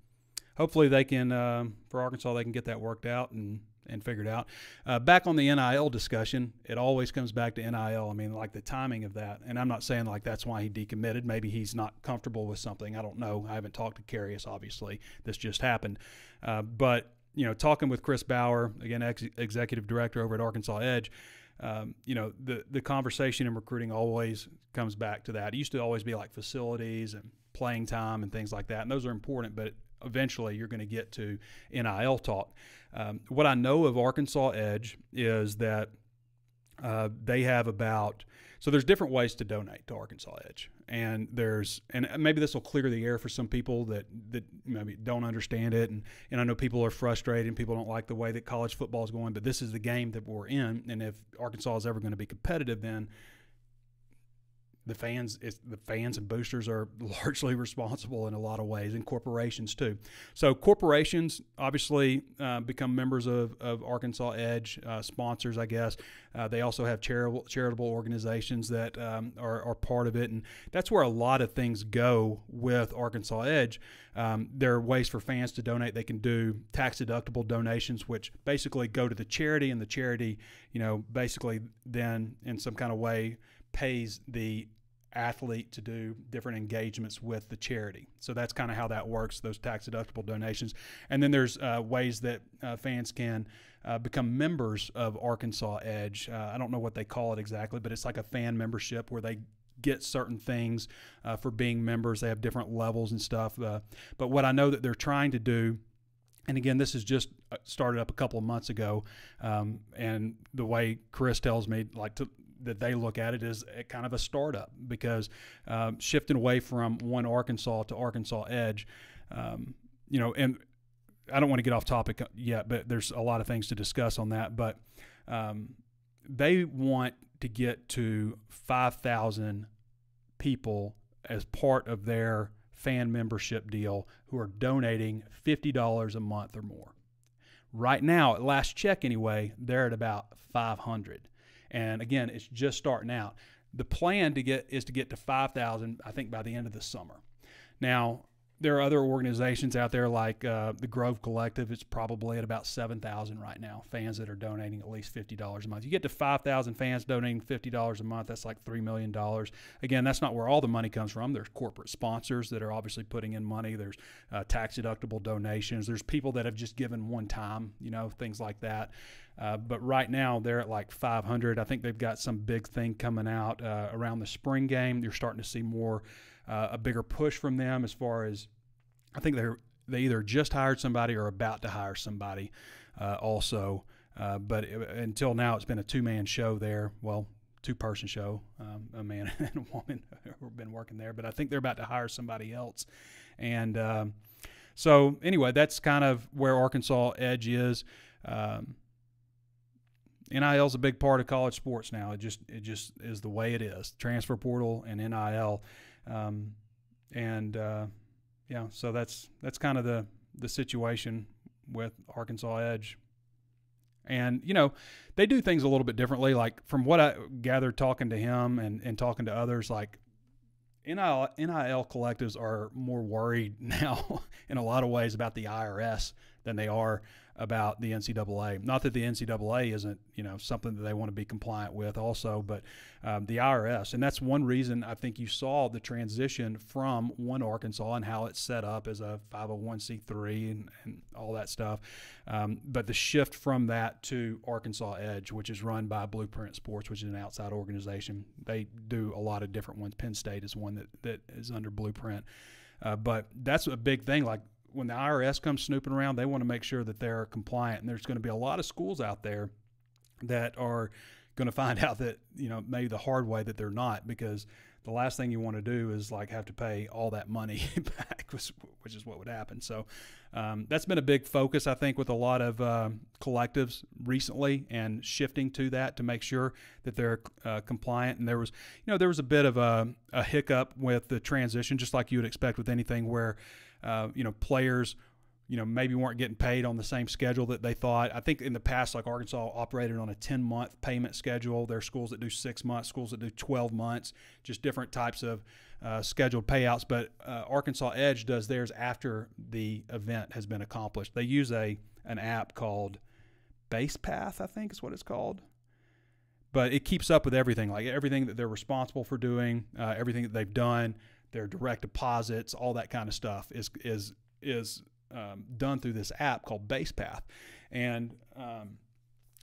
hopefully, they can uh, for Arkansas they can get that worked out and and figured out. Uh, back on the NIL discussion, it always comes back to NIL. I mean, like the timing of that. And I'm not saying like that's why he decommitted. Maybe he's not comfortable with something. I don't know. I haven't talked to Carius, obviously. This just happened. Uh, but, you know, talking with Chris Bauer, again, ex- executive director over at Arkansas Edge, um, you know, the, the conversation in recruiting always comes back to that. It used to always be like facilities and playing time and things like that. And those are important, but eventually you're going to get to NIL talk. Um, what I know of Arkansas Edge is that uh, they have about so there's different ways to donate to Arkansas Edge, and there's and maybe this will clear the air for some people that that maybe don't understand it, and and I know people are frustrated and people don't like the way that college football is going, but this is the game that we're in, and if Arkansas is ever going to be competitive, then the fans the fans and boosters are largely responsible in a lot of ways and corporations too. So corporations obviously uh, become members of, of arkansas edge uh, sponsors i guess. Uh, they also have charitable charitable organizations that um, are, are part of it and that's where a lot of things go with arkansas edge. Um, there are ways for fans to donate. They can do tax deductible donations which basically go to the charity and the charity you know basically then in some kind of way pays the athlete to do different engagements with the charity. So that's kind of how that works, those tax deductible donations. And then there's uh, ways that uh, fans can uh, become members of Arkansas Edge. Uh, I don't know what they call it exactly, but it's like a fan membership where they get certain things uh, for being members. They have different levels and stuff. Uh, but what I know that they're trying to do and again, this is just started up a couple of months ago, um, and the way Chris tells me, like to that they look at it as kind of a startup because um, shifting away from one Arkansas to Arkansas Edge, um, you know, and I don't want to get off topic yet, but there's a lot of things to discuss on that. But um, they want to get to 5,000 people as part of their fan membership deal who are donating $50 a month or more. Right now, at last check anyway, they're at about 500. And again, it's just starting out. The plan to get is to get to 5,000, I think, by the end of the summer. Now, there are other organizations out there like uh, the Grove Collective. It's probably at about 7,000 right now, fans that are donating at least $50 a month. You get to 5,000 fans donating $50 a month, that's like $3 million. Again, that's not where all the money comes from. There's corporate sponsors that are obviously putting in money, there's uh, tax deductible donations, there's people that have just given one time, you know, things like that. Uh, but right now they're at like 500. I think they've got some big thing coming out uh, around the spring game. You're starting to see more uh, a bigger push from them as far as I think they're they either just hired somebody or about to hire somebody uh, also. Uh, but it, until now, it's been a two man show there. Well, two person show, um, a man and a woman who have been working there. But I think they're about to hire somebody else. And um, so, anyway, that's kind of where Arkansas Edge is. Um, NIL is a big part of college sports now. It just it just is the way it is. Transfer portal and NIL, um, and uh, yeah, so that's that's kind of the the situation with Arkansas Edge. And you know, they do things a little bit differently. Like from what I gathered talking to him and, and talking to others, like NIL, NIL collectives are more worried now in a lot of ways about the IRS than they are about the NCAA. Not that the NCAA isn't, you know, something that they want to be compliant with also, but um, the IRS. And that's one reason I think you saw the transition from One Arkansas and how it's set up as a 501c3 and, and all that stuff. Um, but the shift from that to Arkansas Edge, which is run by Blueprint Sports, which is an outside organization. They do a lot of different ones. Penn State is one that, that is under Blueprint. Uh, but that's a big thing. Like when the IRS comes snooping around, they want to make sure that they're compliant. And there's going to be a lot of schools out there that are going to find out that you know maybe the hard way that they're not because the last thing you want to do is like have to pay all that money back, which, is what would happen. So um, that's been a big focus, I think, with a lot of uh, collectives recently, and shifting to that to make sure that they're uh, compliant. And there was, you know, there was a bit of a, a, hiccup with the transition, just like you would expect with anything, where uh, you know players you know, maybe weren't getting paid on the same schedule that they thought. I think in the past, like Arkansas operated on a 10 month payment schedule. There are schools that do six months, schools that do 12 months, just different types of uh, scheduled payouts. But uh, Arkansas Edge does theirs after the event has been accomplished. They use a an app called BasePath, I think is what it's called. But it keeps up with everything, like everything that they're responsible for doing, uh, everything that they've done, their direct deposits, all that kind of stuff is is is um, done through this app called BasePath, and um,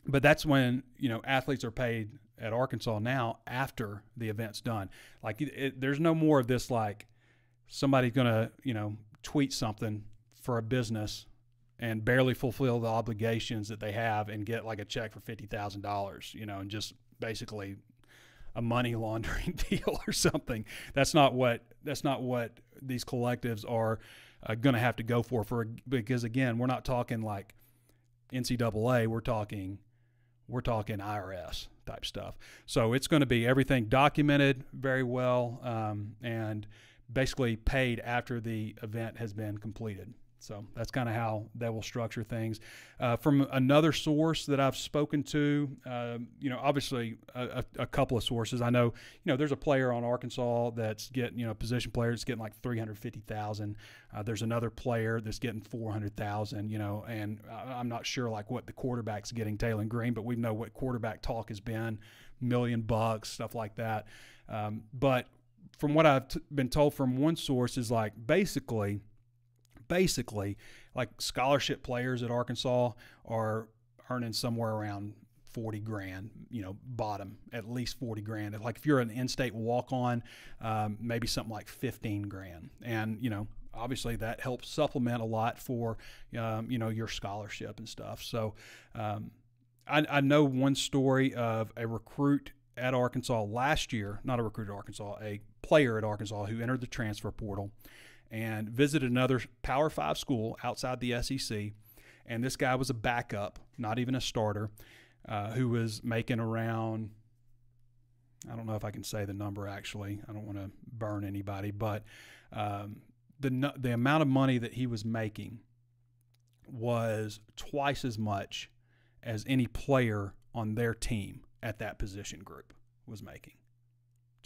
but that's when you know athletes are paid at Arkansas now after the event's done. Like it, it, there's no more of this like somebody's gonna you know tweet something for a business and barely fulfill the obligations that they have and get like a check for fifty thousand dollars, you know, and just basically a money laundering deal or something. That's not what that's not what these collectives are uh, going to have to go for for because again, we're not talking like NCAA. We're talking we're talking IRS type stuff. So it's going to be everything documented very well um, and basically paid after the event has been completed. So that's kind of how they will structure things. Uh, from another source that I've spoken to, uh, you know, obviously a, a, couple of sources. I know, you know, there's a player on Arkansas that's getting, you know, position player that's getting like three hundred fifty thousand. Uh, there's another player that's getting four hundred thousand. You know, and I'm not sure like what the quarterback's getting, Taylen Green, but we know what quarterback talk has been, million bucks, stuff like that. Um, but from what I've t- been told from one source is like basically basically like scholarship players at Arkansas are earning somewhere around 40 grand, you know, bottom, at least 40 grand. Like if you're an in state walk on, um, maybe something like 15 grand. And, you know, obviously that helps supplement a lot for, um, you know, your scholarship and stuff. So um, I, I know one story of a recruit at Arkansas last year, not a recruit at Arkansas, a player at Arkansas who entered the transfer portal and visited another Power Five school outside the SEC. And this guy was a backup, not even a starter, uh, who was making around, I don't know if I can say the number actually. I don't want to burn anybody, but um, the, the amount of money that he was making was twice as much as any player on their team at that position group was making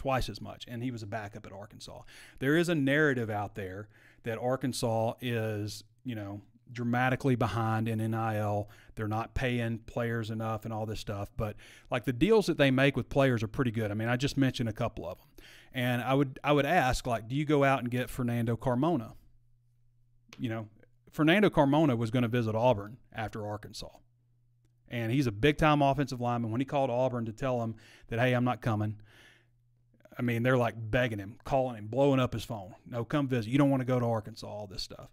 twice as much, and he was a backup at Arkansas. There is a narrative out there that Arkansas is, you know, dramatically behind in NIL. They're not paying players enough and all this stuff. But like the deals that they make with players are pretty good. I mean, I just mentioned a couple of them. And I would I would ask like, do you go out and get Fernando Carmona? You know, Fernando Carmona was going to visit Auburn after Arkansas. And he's a big time offensive lineman. When he called Auburn to tell him that, hey, I'm not coming, I mean, they're like begging him, calling him, blowing up his phone. No, come visit. You don't want to go to Arkansas, all this stuff.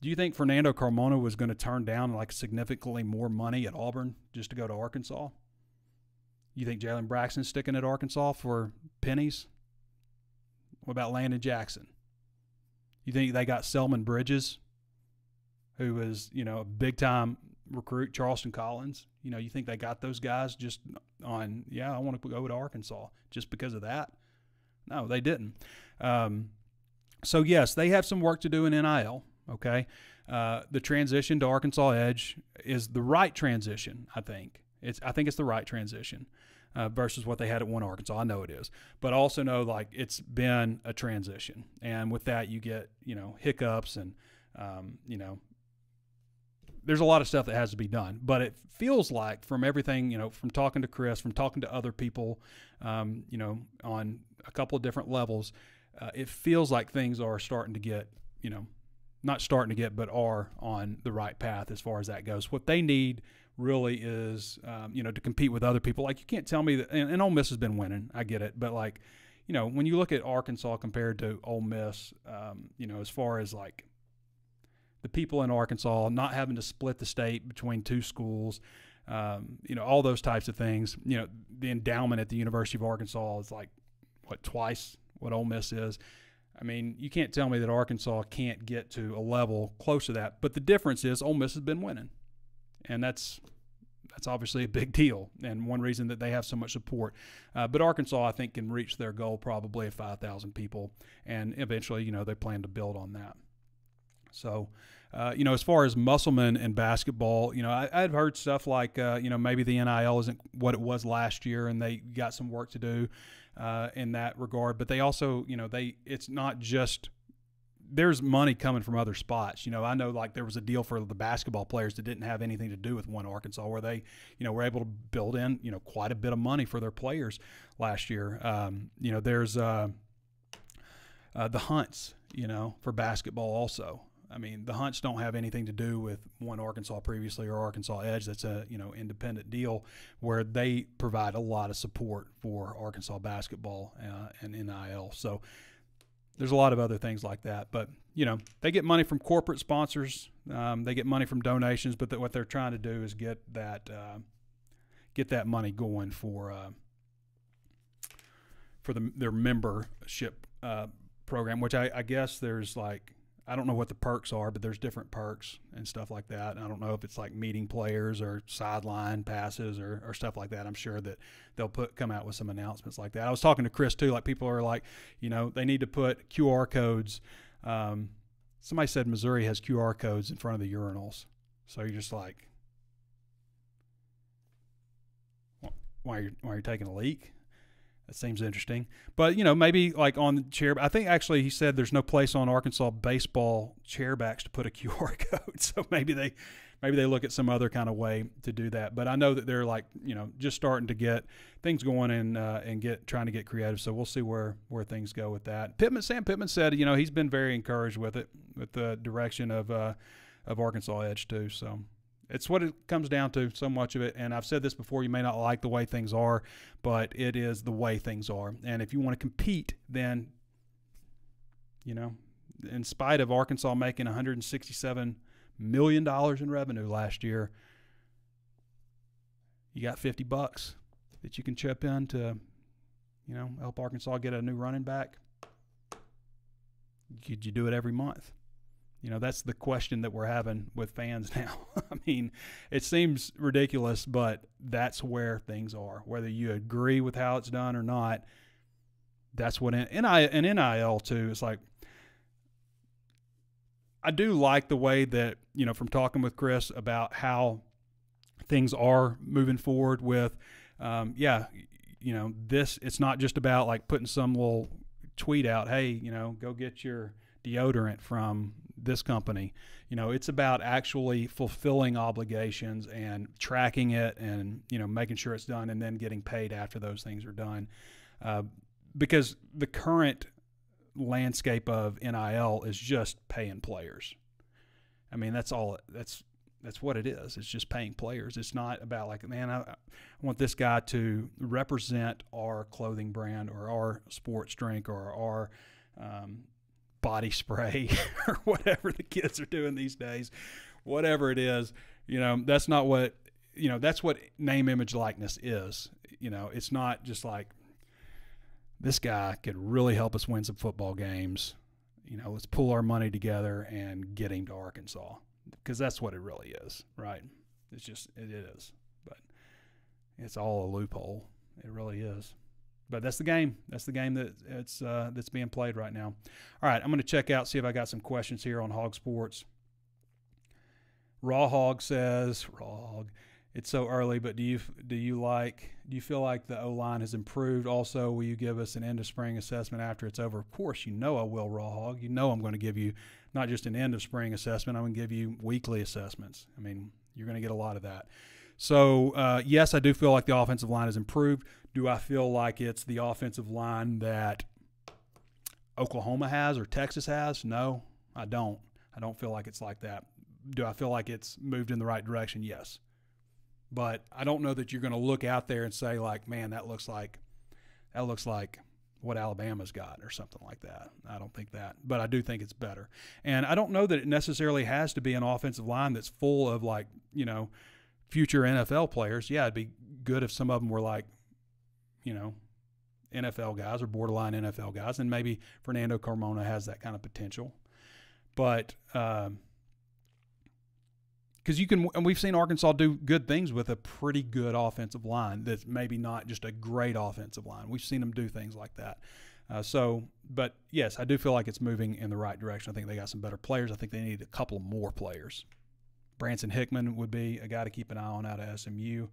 Do you think Fernando Carmona was going to turn down like significantly more money at Auburn just to go to Arkansas? You think Jalen Braxton's sticking at Arkansas for pennies? What about Landon Jackson? You think they got Selman Bridges, who was, you know, a big time recruit, Charleston Collins? You know, you think they got those guys just on, yeah, I want to go to Arkansas just because of that? No, they didn't. Um, so, yes, they have some work to do in NIL. Okay. Uh, the transition to Arkansas Edge is the right transition, I think. It's, I think it's the right transition. Uh, versus what they had at one Arkansas. I know it is, but also know like it's been a transition, and with that you get you know hiccups and um, you know there's a lot of stuff that has to be done. But it feels like from everything you know, from talking to Chris, from talking to other people, um, you know, on a couple of different levels, uh, it feels like things are starting to get, you know, not starting to get, but are on the right path as far as that goes. What they need really is, um, you know, to compete with other people. Like you can't tell me that, and, and Ole Miss has been winning. I get it, but like, you know, when you look at Arkansas compared to Ole Miss, um, you know, as far as like the people in Arkansas not having to split the state between two schools, um, you know, all those types of things. You know, the endowment at the University of Arkansas is like what twice what Ole Miss is. I mean, you can't tell me that Arkansas can't get to a level close to that. But the difference is Ole Miss has been winning, and that's that's obviously a big deal and one reason that they have so much support. Uh, but Arkansas, I think, can reach their goal probably of 5,000 people, and eventually, you know, they plan to build on that. So, uh, you know, as far as Musselman and basketball, you know, I, have heard stuff like, uh, you know, maybe the NIL isn't what it was last year, and they got some work to do uh, in that regard. But they also, you know, they it's not just there's money coming from other spots. You know, I know like there was a deal for the basketball players that didn't have anything to do with one Arkansas, where they, you know, were able to build in, you know, quite a bit of money for their players last year. Um, you know, there's uh, uh, the hunts, you know, for basketball also. I mean, the hunts don't have anything to do with one Arkansas previously or Arkansas Edge. That's a you know independent deal where they provide a lot of support for Arkansas basketball uh, and NIL. So there's a lot of other things like that. But you know, they get money from corporate sponsors. Um, they get money from donations. But what they're trying to do is get that uh, get that money going for uh, for the, their membership uh, program. Which I, I guess there's like I don't know what the perks are, but there's different perks and stuff like that. And I don't know if it's like meeting players or sideline passes or, or stuff like that. I'm sure that they'll put come out with some announcements like that. I was talking to Chris too. Like people are like, you know, they need to put QR codes. Um, somebody said Missouri has QR codes in front of the urinals, so you're just like, why are you why are you taking a leak? That seems interesting. But, you know, maybe like on the chair, I think actually he said there's no place on Arkansas baseball chairbacks to put a QR code. So maybe they maybe they look at some other kind of way to do that. But I know that they're like, you know, just starting to get things going and uh, and get trying to get creative. So we'll see where where things go with that. Pittman Sam Pittman said, you know, he's been very encouraged with it, with the direction of uh, of Arkansas Edge too. So it's what it comes down to, so much of it. And I've said this before, you may not like the way things are, but it is the way things are. And if you want to compete, then, you know, in spite of Arkansas making $167 million in revenue last year, you got 50 bucks that you can chip in to, you know, help Arkansas get a new running back. Could you do it every month? You know, that's the question that we're having with fans now. I mean, it seems ridiculous, but that's where things are. Whether you agree with how it's done or not, that's what in, and NIL too. It's like I do like the way that you know from talking with Chris about how things are moving forward with, um, yeah, you know, this. It's not just about like putting some little tweet out, hey, you know, go get your deodorant from this company. You know, it's about actually fulfilling obligations and tracking it and, you know, making sure it's done and then getting paid after those things are done. Uh, because the current landscape of NIL is just paying players. I mean, that's all. That's that's what it is. It's just paying players. It's not about like, man, I, I, want this guy to represent our clothing brand or our sports drink or our um, body spray or whatever the kids are doing these days, whatever it is, you know, that's not what, you know, that's what name, image, likeness is. You know, it's not just like this guy could really help us win some football games. You know, let's pull our money together and get him to Arkansas because that's what it really is, right? It's just, it is. But it's all a loophole. It really is but that's the game. That's the game that it's uh, that's being played right now. All right, I'm going to check out see if I got some questions here on Hawg Sports. Raw Hog says Raw Hog. It's so early, but do you do you like do you feel like the O line has improved? Also, will you give us an end of spring assessment after it's over? Of course, you know I will, Raw Hog. You know I'm going to give you not just an end of spring assessment. I'm going to give you weekly assessments. I mean, you're going to get a lot of that. So uh, yes, I do feel like the offensive line has improved. Do I feel like it's the offensive line that Oklahoma has or Texas has? No, I don't. I don't feel like it's like that. Do I feel like it's moved in the right direction? Yes. But I don't know that you're going to look out there and say like, man, that looks like that looks like what Alabama's got or something like that. I don't think that, but I do think it's better. And I don't know that it necessarily has to be an offensive line that's full of like, you know, future NFL players, yeah, it'd be good if some of them were like, you know, NFL guys or borderline NFL guys, and maybe Fernando Carmona has that kind of potential. But um, because you can, and we've seen Arkansas do good things with a pretty good offensive line that's maybe not just a great offensive line. We've seen them do things like that. Uh, so, but yes, I do feel like it's moving in the right direction. I think they got some better players. I think they need a couple more players. Branson Hickman would be a guy to keep an eye on out of SMU.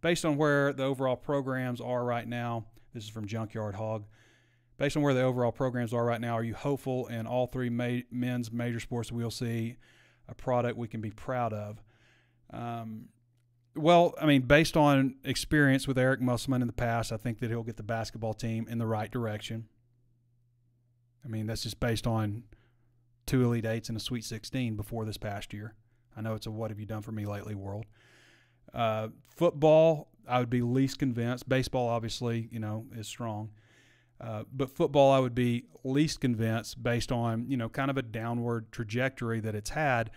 Based on where the overall programs are right now, this is from Junkyard Hog. Based on where the overall programs are right now, are you hopeful in all three ma- men's major sports we'll see a product we can be proud of? Um, well, I mean, based on experience with Eric Musselman in the past, I think that he'll get the basketball team in the right direction. I mean, that's just based on two Elite Eights and a Sweet 16 before this past year. I know it's a what have you done for me lately world. Uh, football, I would be least convinced. Baseball, obviously, you know, is strong. Uh, but football, I would be least convinced based on you know kind of a downward trajectory that it's had.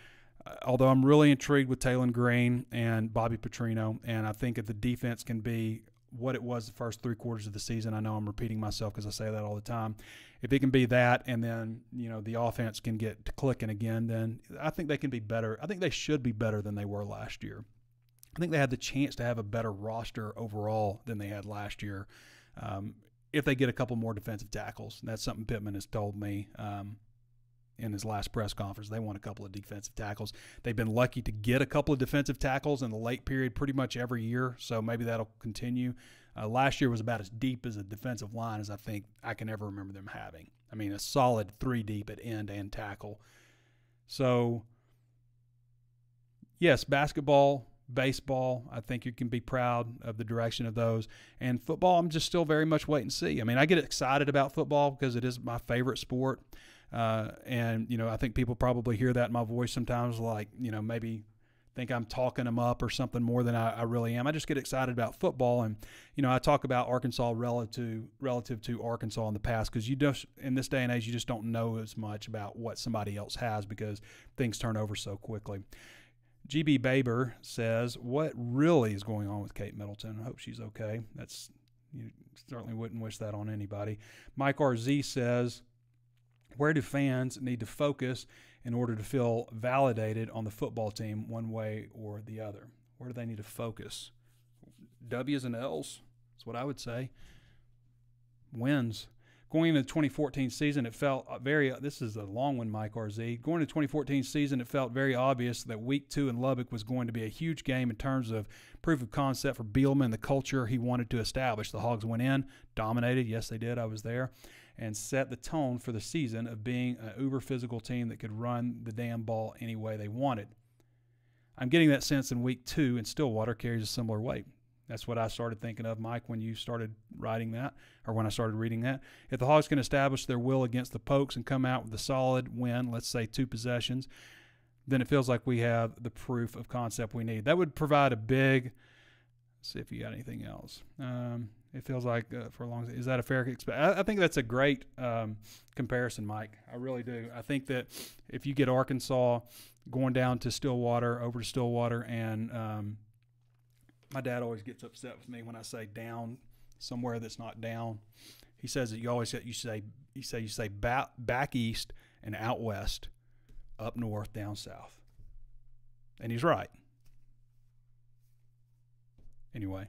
Uh, although I'm really intrigued with Taylen Green and Bobby Petrino, and I think if the defense can be what it was the first three quarters of the season, I know I'm repeating myself because I say that all the time. If it can be that, and then you know the offense can get to clicking again, then I think they can be better. I think they should be better than they were last year. I think they had the chance to have a better roster overall than they had last year. Um, if they get a couple more defensive tackles. And that's something Pittman has told me um, in his last press conference. They want a couple of defensive tackles. They've been lucky to get a couple of defensive tackles in the late period pretty much every year, so maybe that'll continue. Uh, last year was about as deep as a defensive line as I think I can ever remember them having. I mean, a solid three deep at end and tackle. So, yes, basketball baseball. I think you can be proud of the direction of those. And football, I'm just still very much wait and see. I mean, I get excited about football because it is my favorite sport. Uh, and, you know, I think people probably hear that in my voice sometimes, like, you know, maybe think I'm talking them up or something more than I, I, really am. I just get excited about football, and you know I talk about Arkansas relative relative to Arkansas in the past because you just in this day and age you just don't know as much about what somebody else has because things turn over so quickly. GB Baber says, "What really is going on with Kate Middleton? I hope she's okay. That's you certainly wouldn't wish that on anybody." Mike RZ says, "Where do fans need to focus in order to feel validated on the football team, one way or the other? Where do they need to focus? W's and L's. That's what I would say. Wins." Going into the 2014 season, it felt uh, very. Uh, this is a long one, Mike RZ. Going into 2014 season, it felt very obvious that Week Two in Lubbock was going to be a huge game in terms of proof of concept for Bielema, the culture he wanted to establish. The Hogs went in, dominated. Yes, they did. I was there, and set the tone for the season of being an uber physical team that could run the damn ball any way they wanted. I'm getting that sense in Week Two, and Stillwater carries a similar weight. That's what I started thinking of, Mike, when you started writing that, or when I started reading that. If the Hogs can establish their will against the Pokes and come out with a solid win, let's say two possessions, then it feels like we have the proof of concept we need. That would provide a big. see if you got anything else. Um, it feels like uh, for a long. Time. Is that a fair? Exp- I, I think that's a great um, comparison, Mike. I really do. I think that if you get Arkansas going down to Stillwater, over to Stillwater, and um, my dad always gets upset with me when I say down somewhere that's not down. He says that you always you say you say you say back, back east and out west, up north, down south, and he's right. Anyway,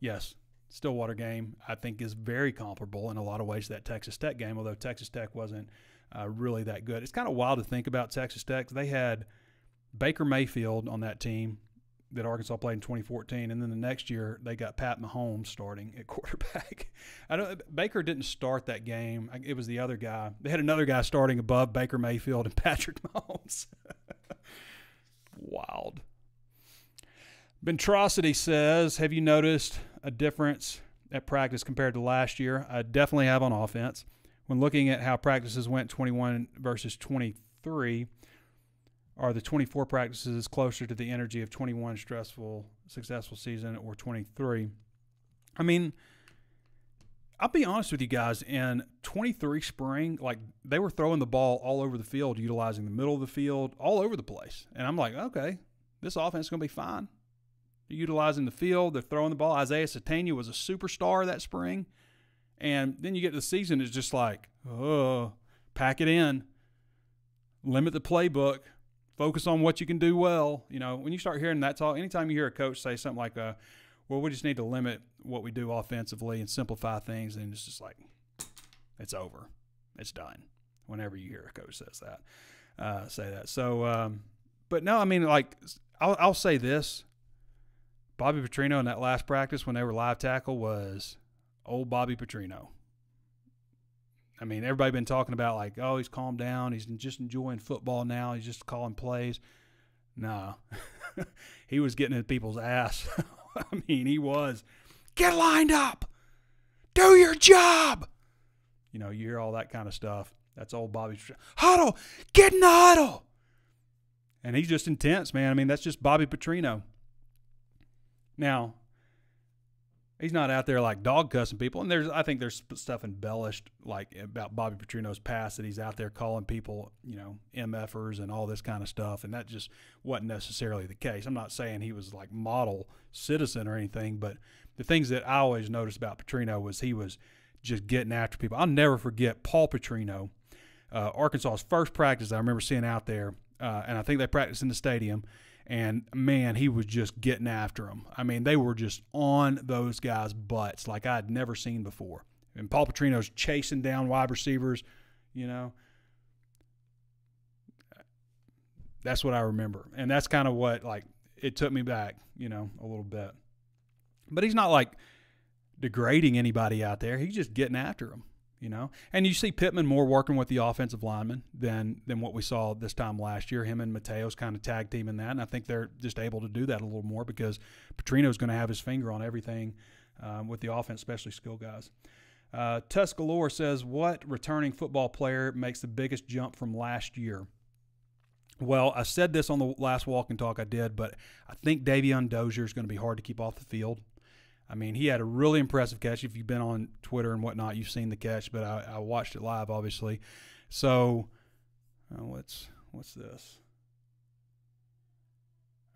yes, Stillwater game I think is very comparable in a lot of ways to that Texas Tech game, although Texas Tech wasn't uh, really that good. It's kind of wild to think about Texas Tech. They had Baker Mayfield on that team that Arkansas played in 2014, and then the next year they got Pat Mahomes starting at quarterback. I don't. Baker didn't start that game. It was the other guy. They had another guy starting above Baker Mayfield and Patrick Mahomes. Wild. Ventrosity says, "Have you noticed a difference at practice compared to last year? I definitely have on offense. When looking at how practices went, 21 versus 23." are the 24 practices closer to the energy of 21 stressful successful season or 23 i mean i'll be honest with you guys in 23 spring like they were throwing the ball all over the field utilizing the middle of the field all over the place and i'm like okay this offense is going to be fine They're utilizing the field. They're throwing the ball. Isaiah Sategna was a superstar that spring. And then you get to the season, it's just like, oh, pack it in, limit the playbook, focus on what you can do well. You know, when you start hearing that talk, anytime you hear a coach say something like, uh, well, we just need to limit what we do offensively and simplify things, and it's just like, it's over. It's done. Whenever you hear a coach says that, uh, say that. So, um, but no, I mean, like, I'll, I'll say this Bobby Petrino in that last practice when they were live tackle was old Bobby Petrino. I mean, everybody been talking about like, oh, he's calmed down. He's just enjoying football now. He's just calling plays. Nah, he was getting in people's ass. I mean, he was. Get lined up. Do your job. You know, you hear all that kind of stuff. That's old Bobby. Huddle. Get in the huddle. And he's just intense, man. I mean, that's just Bobby Petrino. Now, he's not out there like dog cussing people. And there's, I think there's stuff embellished like about Bobby Petrino's past that he's out there calling people, you know, MFers and all this kind of stuff. And that just wasn't necessarily the case. I'm not saying he was like model citizen or anything, but the things that I always noticed about Petrino was he was just getting after people. I'll never forget Paul Petrino, uh, Arkansas's first practice I remember seeing out there. Uh, and I think they practiced in the stadium and man, he was just getting after them. I mean, they were just on those guys' butts like I had never seen before. And Paul Petrino's chasing down wide receivers, you know. That's what I remember. And that's kind of what like it took me back, you know, a little bit. But he's not like degrading anybody out there. He's just getting after them you know. And you see Pittman more working with the offensive lineman than than what we saw this time last year. Him and Mateos kind of tag team in that, and I think they're just able to do that a little more because Petrino's going to have his finger on everything um, with the offense, especially skill guys. Uh, Tuscalore says, "What returning football player makes the biggest jump from last year?" Well, I said this on the last walk and talk I did, but I think Davion Dozier is going to be hard to keep off the field. I mean, he had a really impressive catch. If you've been on Twitter and whatnot, you've seen the catch, but I, I watched it live, obviously. So, uh, what's what's this?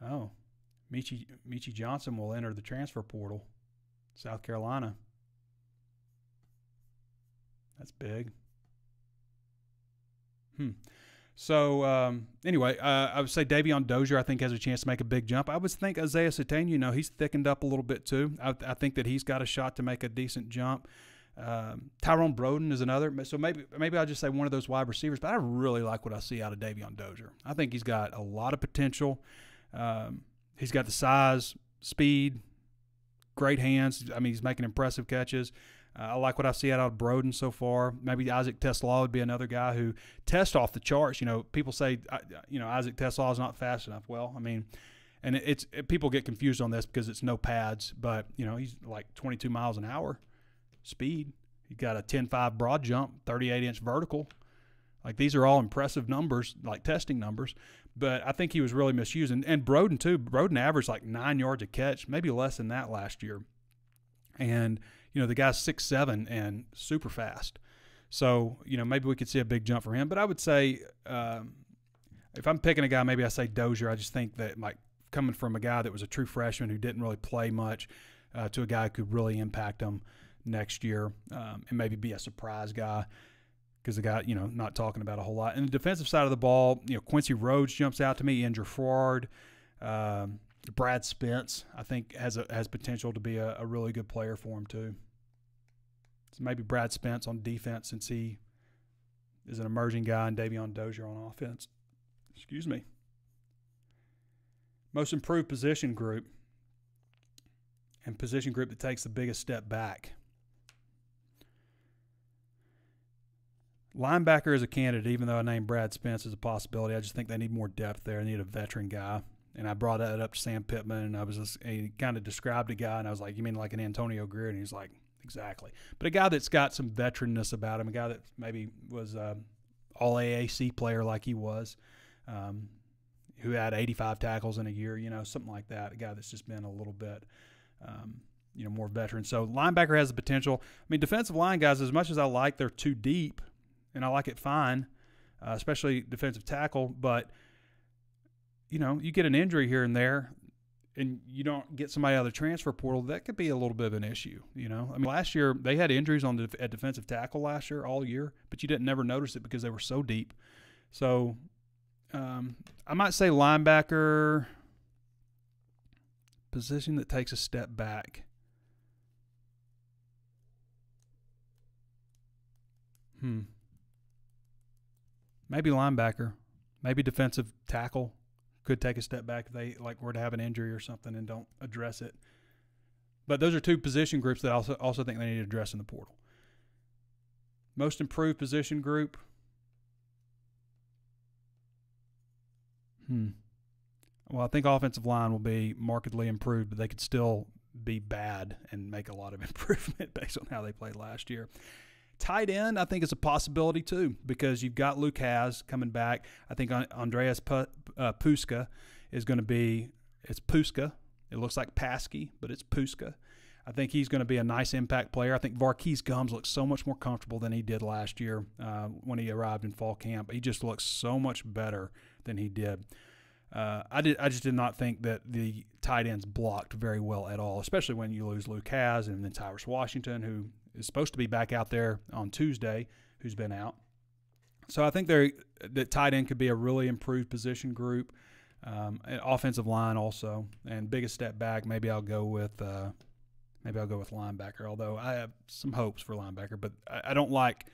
Oh, Meechie Meechie Johnson will enter the transfer portal, South Carolina. That's big. Hmm. So um, anyway, uh, I would say Davion Dozier, I think, has a chance to make a big jump. I would think Isaiah Sategna, you know, he's thickened up a little bit too. I, I think that he's got a shot to make a decent jump. Um, Tyrone Broden is another. So maybe maybe I'll just say one of those wide receivers. But I really like what I see out of Davion Dozier. I think he's got a lot of potential. Um, he's got the size, speed, great hands. I mean, he's making impressive catches. Uh, I like what I see out of Broden so far. Maybe Isaac TeSlaa would be another guy who tests off the charts. You know, people say, you know, Isaac TeSlaa is not fast enough. Well, I mean, and it's it, people get confused on this because it's no pads, but you know, he's like 22 miles an hour speed. He got a 10.5 broad jump, 38 inch vertical. Like these are all impressive numbers, like testing numbers. But I think he was really misused. And, and Broden too. Broden averaged like nine yards a catch, maybe less than that last year. And you know, the guy's six seven and super fast. So, you know, maybe we could see a big jump for him. But I would say um, if I'm picking a guy, maybe I say Dozier. I just think that like coming from a guy that was a true freshman who didn't really play much uh, to a guy who could really impact him next year um, and maybe be a surprise guy because the guy, you know, not talking about a whole lot. And the defensive side of the ball, you know, Quincy Rhodes jumps out to me, Andrew Ford. Um, Brad Spence, I think, has a, has potential to be a, a really good player for him too. So maybe Brad Spence on defense since he is an emerging guy, and Davion Dozier on offense. Excuse me. Most improved position group and position group that takes the biggest step back. Linebacker is a candidate, even though I named Brad Spence as a possibility. I just think they need more depth there. They need a veteran guy and I brought that up to Sam Pittman, and I was just, he kind of described a guy, and I was like, "You mean like an Antonio Grier?" And he's like, "Exactly." But a guy that's got some veteranness about him, a guy that maybe was uh, all AAC player like he was, um, who had 85 tackles in a year, you know, something like that. A guy that's just been a little bit. Um, you know, more veteran. So linebacker has the potential. I mean, defensive line guys, as much as I like, they're too deep, and I like it fine, uh, especially defensive tackle. But you know, you get an injury here and there, and you don't get somebody out of the transfer portal, that could be a little bit of an issue. You know, I mean, last year they had injuries on the at defensive tackle last year all year, but you didn't never notice it because they were so deep. So um, I might say linebacker position that takes a step back. Hmm. Maybe linebacker, maybe defensive tackle could take a step back if they like were to have an injury or something and don't address it. But those are two position groups that I also also think they need to address in the portal. Most improved position group. Hmm. Well, I think offensive line will be markedly improved, but they could still be bad and make a lot of improvement based on how they played last year. Tight end, I think, is a possibility too because you've got Luke coming back. I think Andreas uh, Paaske is going to be, it's Puska. It looks like Paskey, but it's Puska. I think he's going to be a nice impact player. I think Var'Keyes Gumms looks so much more comfortable than he did last year uh, when he arrived in fall camp. He just looks so much better than he did. Uh, I did. I just did not think that the tight ends blocked very well at all, especially when you lose Luke and then Tyrus Washington, who is supposed to be back out there on Tuesday, who's been out. So I think they that tight end could be a really improved position group, um, offensive line also, and biggest step back. Maybe I'll go with uh, maybe I'll go with linebacker. Although I have some hopes for linebacker, but I, I don't like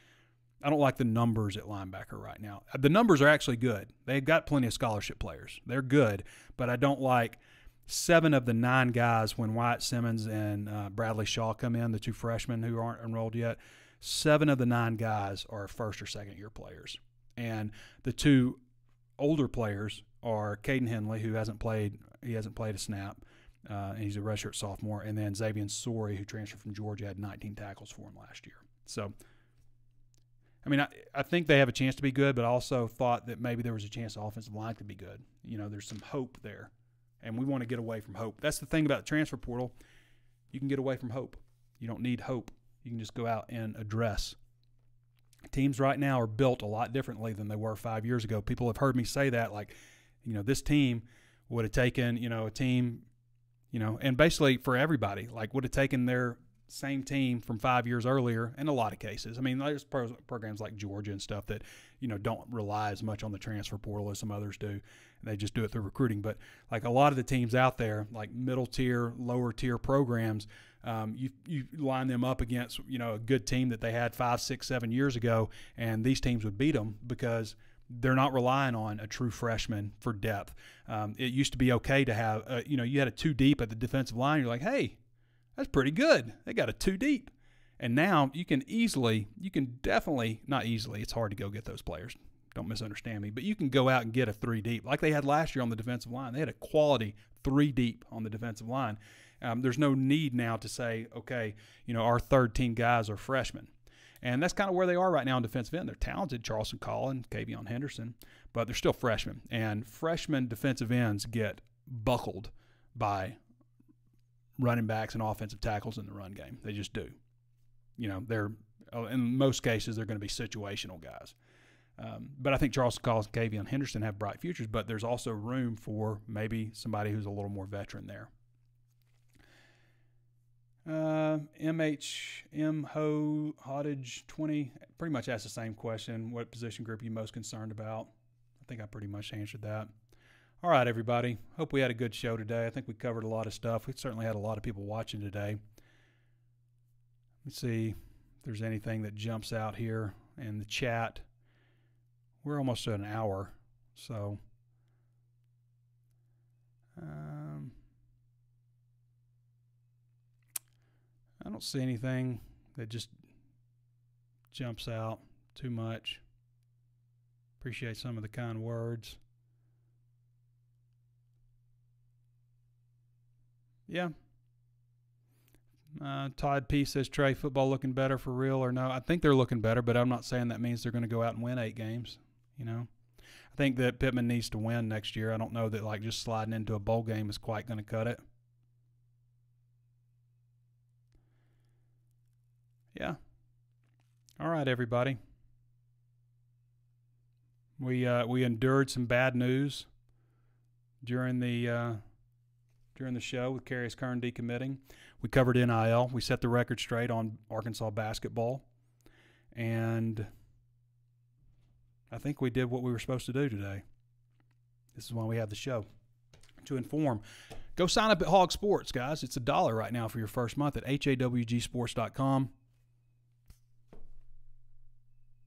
I don't like the numbers at linebacker right now. The numbers are actually good. They've got plenty of scholarship players. They're good, but I don't like seven of the nine guys when Wyatt Simmons and uh, Bradley Shaw come in, the two freshmen who aren't enrolled yet. Seven of the nine guys are first or second year players, and the two older players are Caden Henley, who hasn't played he hasn't played a snap. Uh, and he's a redshirt sophomore, and then Xavian Sorey, who transferred from Georgia, had 19 tackles for him last year. So I mean, I, I think they have a chance to be good, but I also thought that maybe there was a chance the offensive line could be good. You know, there's some hope there, and we want to get away from hope. That's the thing about the transfer portal. You can get away from hope. You don't need hope. You can just go out and address. Teams right now are built a lot differently than they were five years ago. People have heard me say that, like, you know, this team would have taken, you know, a team, you know, and basically for everybody, like, would have taken their same team from five years earlier in a lot of cases. I mean, there's programs like Georgia and stuff that, you know, don't rely as much on the transfer portal as some others do. They just do it through recruiting. But like a lot of the teams out there, like middle tier, lower tier programs, um, you, you line them up against, you know, a good team that they had five, six, seven years ago, and these teams would beat them because they're not relying on a true freshman for depth. Um, it used to be okay to have, uh, you know, you had a two deep at the defensive line. You're like, hey, that's pretty good. They got a two deep. And now you can easily, you can definitely, not easily, it's hard to go get those players. Don't misunderstand me, but you can go out and get a three deep like they had last year on the defensive line. They had a quality three deep on the defensive line. Um, there's no need now to say, okay, you know, our third team guys are freshmen. And that's kind of where they are right now in defensive end. They're talented, Charleston Collin, Kavion Henderson, but they're still freshmen. And freshman defensive ends get buckled by running backs and offensive tackles in the run game. They just do. You know, they're uh, in most cases they're going to be situational guys. Um, but I think Charles Collins, Kavion Henderson have bright futures, but there's also room for maybe somebody who's a little more veteran there. Uh, MHM Ho Hodage 20 pretty much asked the same question. What position group are you most concerned about? I think I pretty much answered that. All right, everybody. Hope we had a good show today. I think we covered a lot of stuff. We certainly had a lot of people watching today. Let's see if there's anything that jumps out here in the chat. We're almost at an hour, so. Um, I don't see anything that just jumps out too much. Appreciate some of the kind words. Yeah. Uh, Todd P says Trey football looking better for real or no? I think they're looking better, but I'm not saying that means they're going to go out and win eight games. You know, I think that Pittman needs to win next year. I don't know that like just sliding into a bowl game is quite going to cut it. Yeah. All right, everybody. We uh, we endured some bad news during the uh, during the show with Carius Curne decommitting. We covered NIL. We set the record straight on Arkansas basketball. And I think we did what we were supposed to do today. This is why we have the show to inform. Go sign up at Hawg Sports, guys. It's a dollar right now for your first month at hawgsports.com.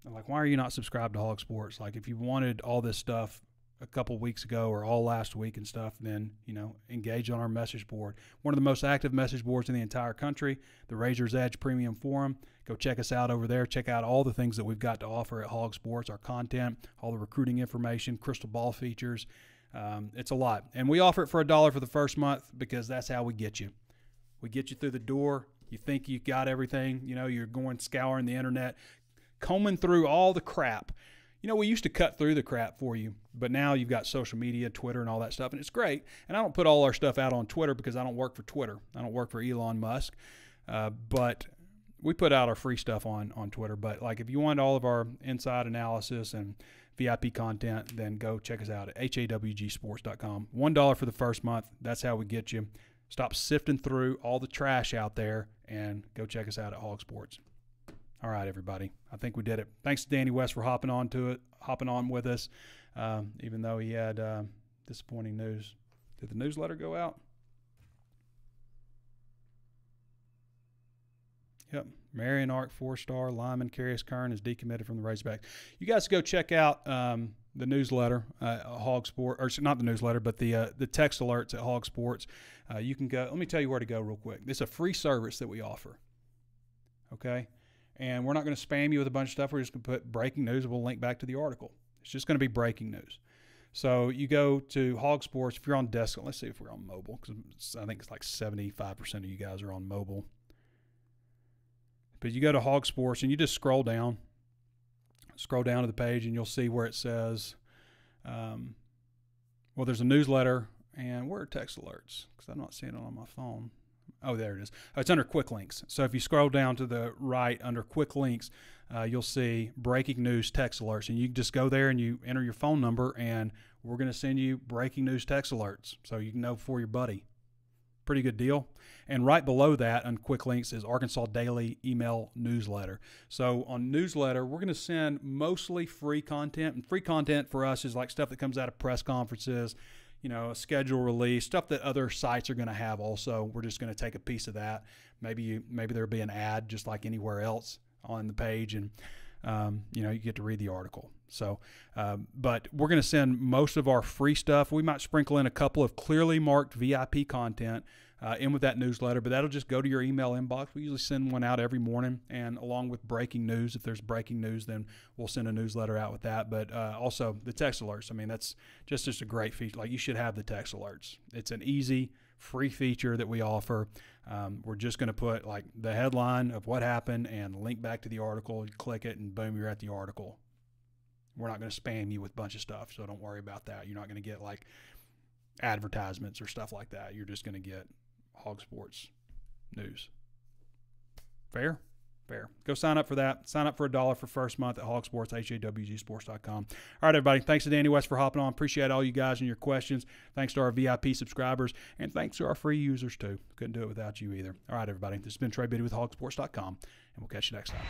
I'm like, why are you not subscribed to Hawg Sports? Like, if you wanted all this stuff a couple weeks ago or all last week and stuff, then you know engage on our message board. One of the most active message boards in the entire country, the Razor's Edge Premium Forum. Go check us out over there. Check out all the things that we've got to offer at Hawg Sports, our content, all the recruiting information, crystal ball features. Um, it's a lot, and we offer it for a dollar for the first month because that's how we get you. We get you through the door. You think you got everything. You know, you're going scouring the internet, combing through all the crap you know, we used to cut through the crap for you, but now you've got social media, Twitter, and all that stuff, and it's great. And I don't put all our stuff out on Twitter because I don't work for Twitter. I don't work for Elon Musk, uh, but we put out our free stuff on on Twitter. But like, if you want all of our inside analysis and VIP content, then go check us out at hawgsports.com. One dollar for the first month. That's how we get you. Stop sifting through all the trash out there and go check us out at Hawg Sports. All right, everybody. I think we did it. Thanks to Danny West for hopping on to it, hopping on with us, um, even though he had uh, disappointing news. Did the newsletter go out? Yep. Marion Ark, four star. Lyman Carius Curne is decommitted from the Razorbacks. You guys go check out um, the newsletter, uh, Hawg Sport, or not the newsletter, but the uh, the text alerts at Hawg Sports. Uh, you can go. Let me tell you where to go real quick. It's a free service that we offer. Okay and we're not going to spam you with a bunch of stuff. We're just going to put breaking news. We'll link back to the article. It's just going to be breaking news. So you go to Hawg Sports. If you're on desktop, let's see if we're on mobile because I think it's like 75% of you guys are on mobile. But you go to Hawg Sports and you just scroll down, scroll down to the page, and you'll see where it says, um, well, there's a newsletter and where are text alerts? Because I'm not seeing it on my phone. Oh, there it is. Oh, it's under quick links. So if you scroll down to the right under quick links, uh, you'll see breaking news text alerts. And you just go there and you enter your phone number, and we're going to send you breaking news text alerts so you can know for your buddy. Pretty good deal. And right below that on quick links is Arkansas Daily email newsletter. So on newsletter, we're going to send mostly free content. And free content for us is like stuff that comes out of press conferences you know, a schedule release, stuff that other sites are going to have also. We're just going to take a piece of that. Maybe you, maybe there'll be an ad just like anywhere else on the page and um, you know, you get to read the article. So, um, but we're going to send most of our free stuff. We might sprinkle in a couple of clearly marked VIP content uh, in with that newsletter, but that'll just go to your email inbox. We usually send one out every morning, and along with breaking news, if there's breaking news, then we'll send a newsletter out with that. But uh, also the text alerts. I mean, that's just just a great feature. Like you should have the text alerts. It's an easy, free feature that we offer. Um, we're just going to put like the headline of what happened and link back to the article. You click it, and boom, you're at the article. We're not going to spam you with a bunch of stuff, so don't worry about that. You're not going to get like advertisements or stuff like that. You're just going to get Hawg Sports News. Fair? Fair. Go sign up for that. Sign up for a dollar for first month at Hawg Sports, H-A-W-G-Sports.com. All right, everybody. Thanks to Danny West for hopping on. Appreciate all you guys and your questions. Thanks to our VIP subscribers. And thanks to our free users, too. Couldn't do it without you either. All right, everybody. This has been Trey Biddy with HawgSports.com, and we'll catch you next time.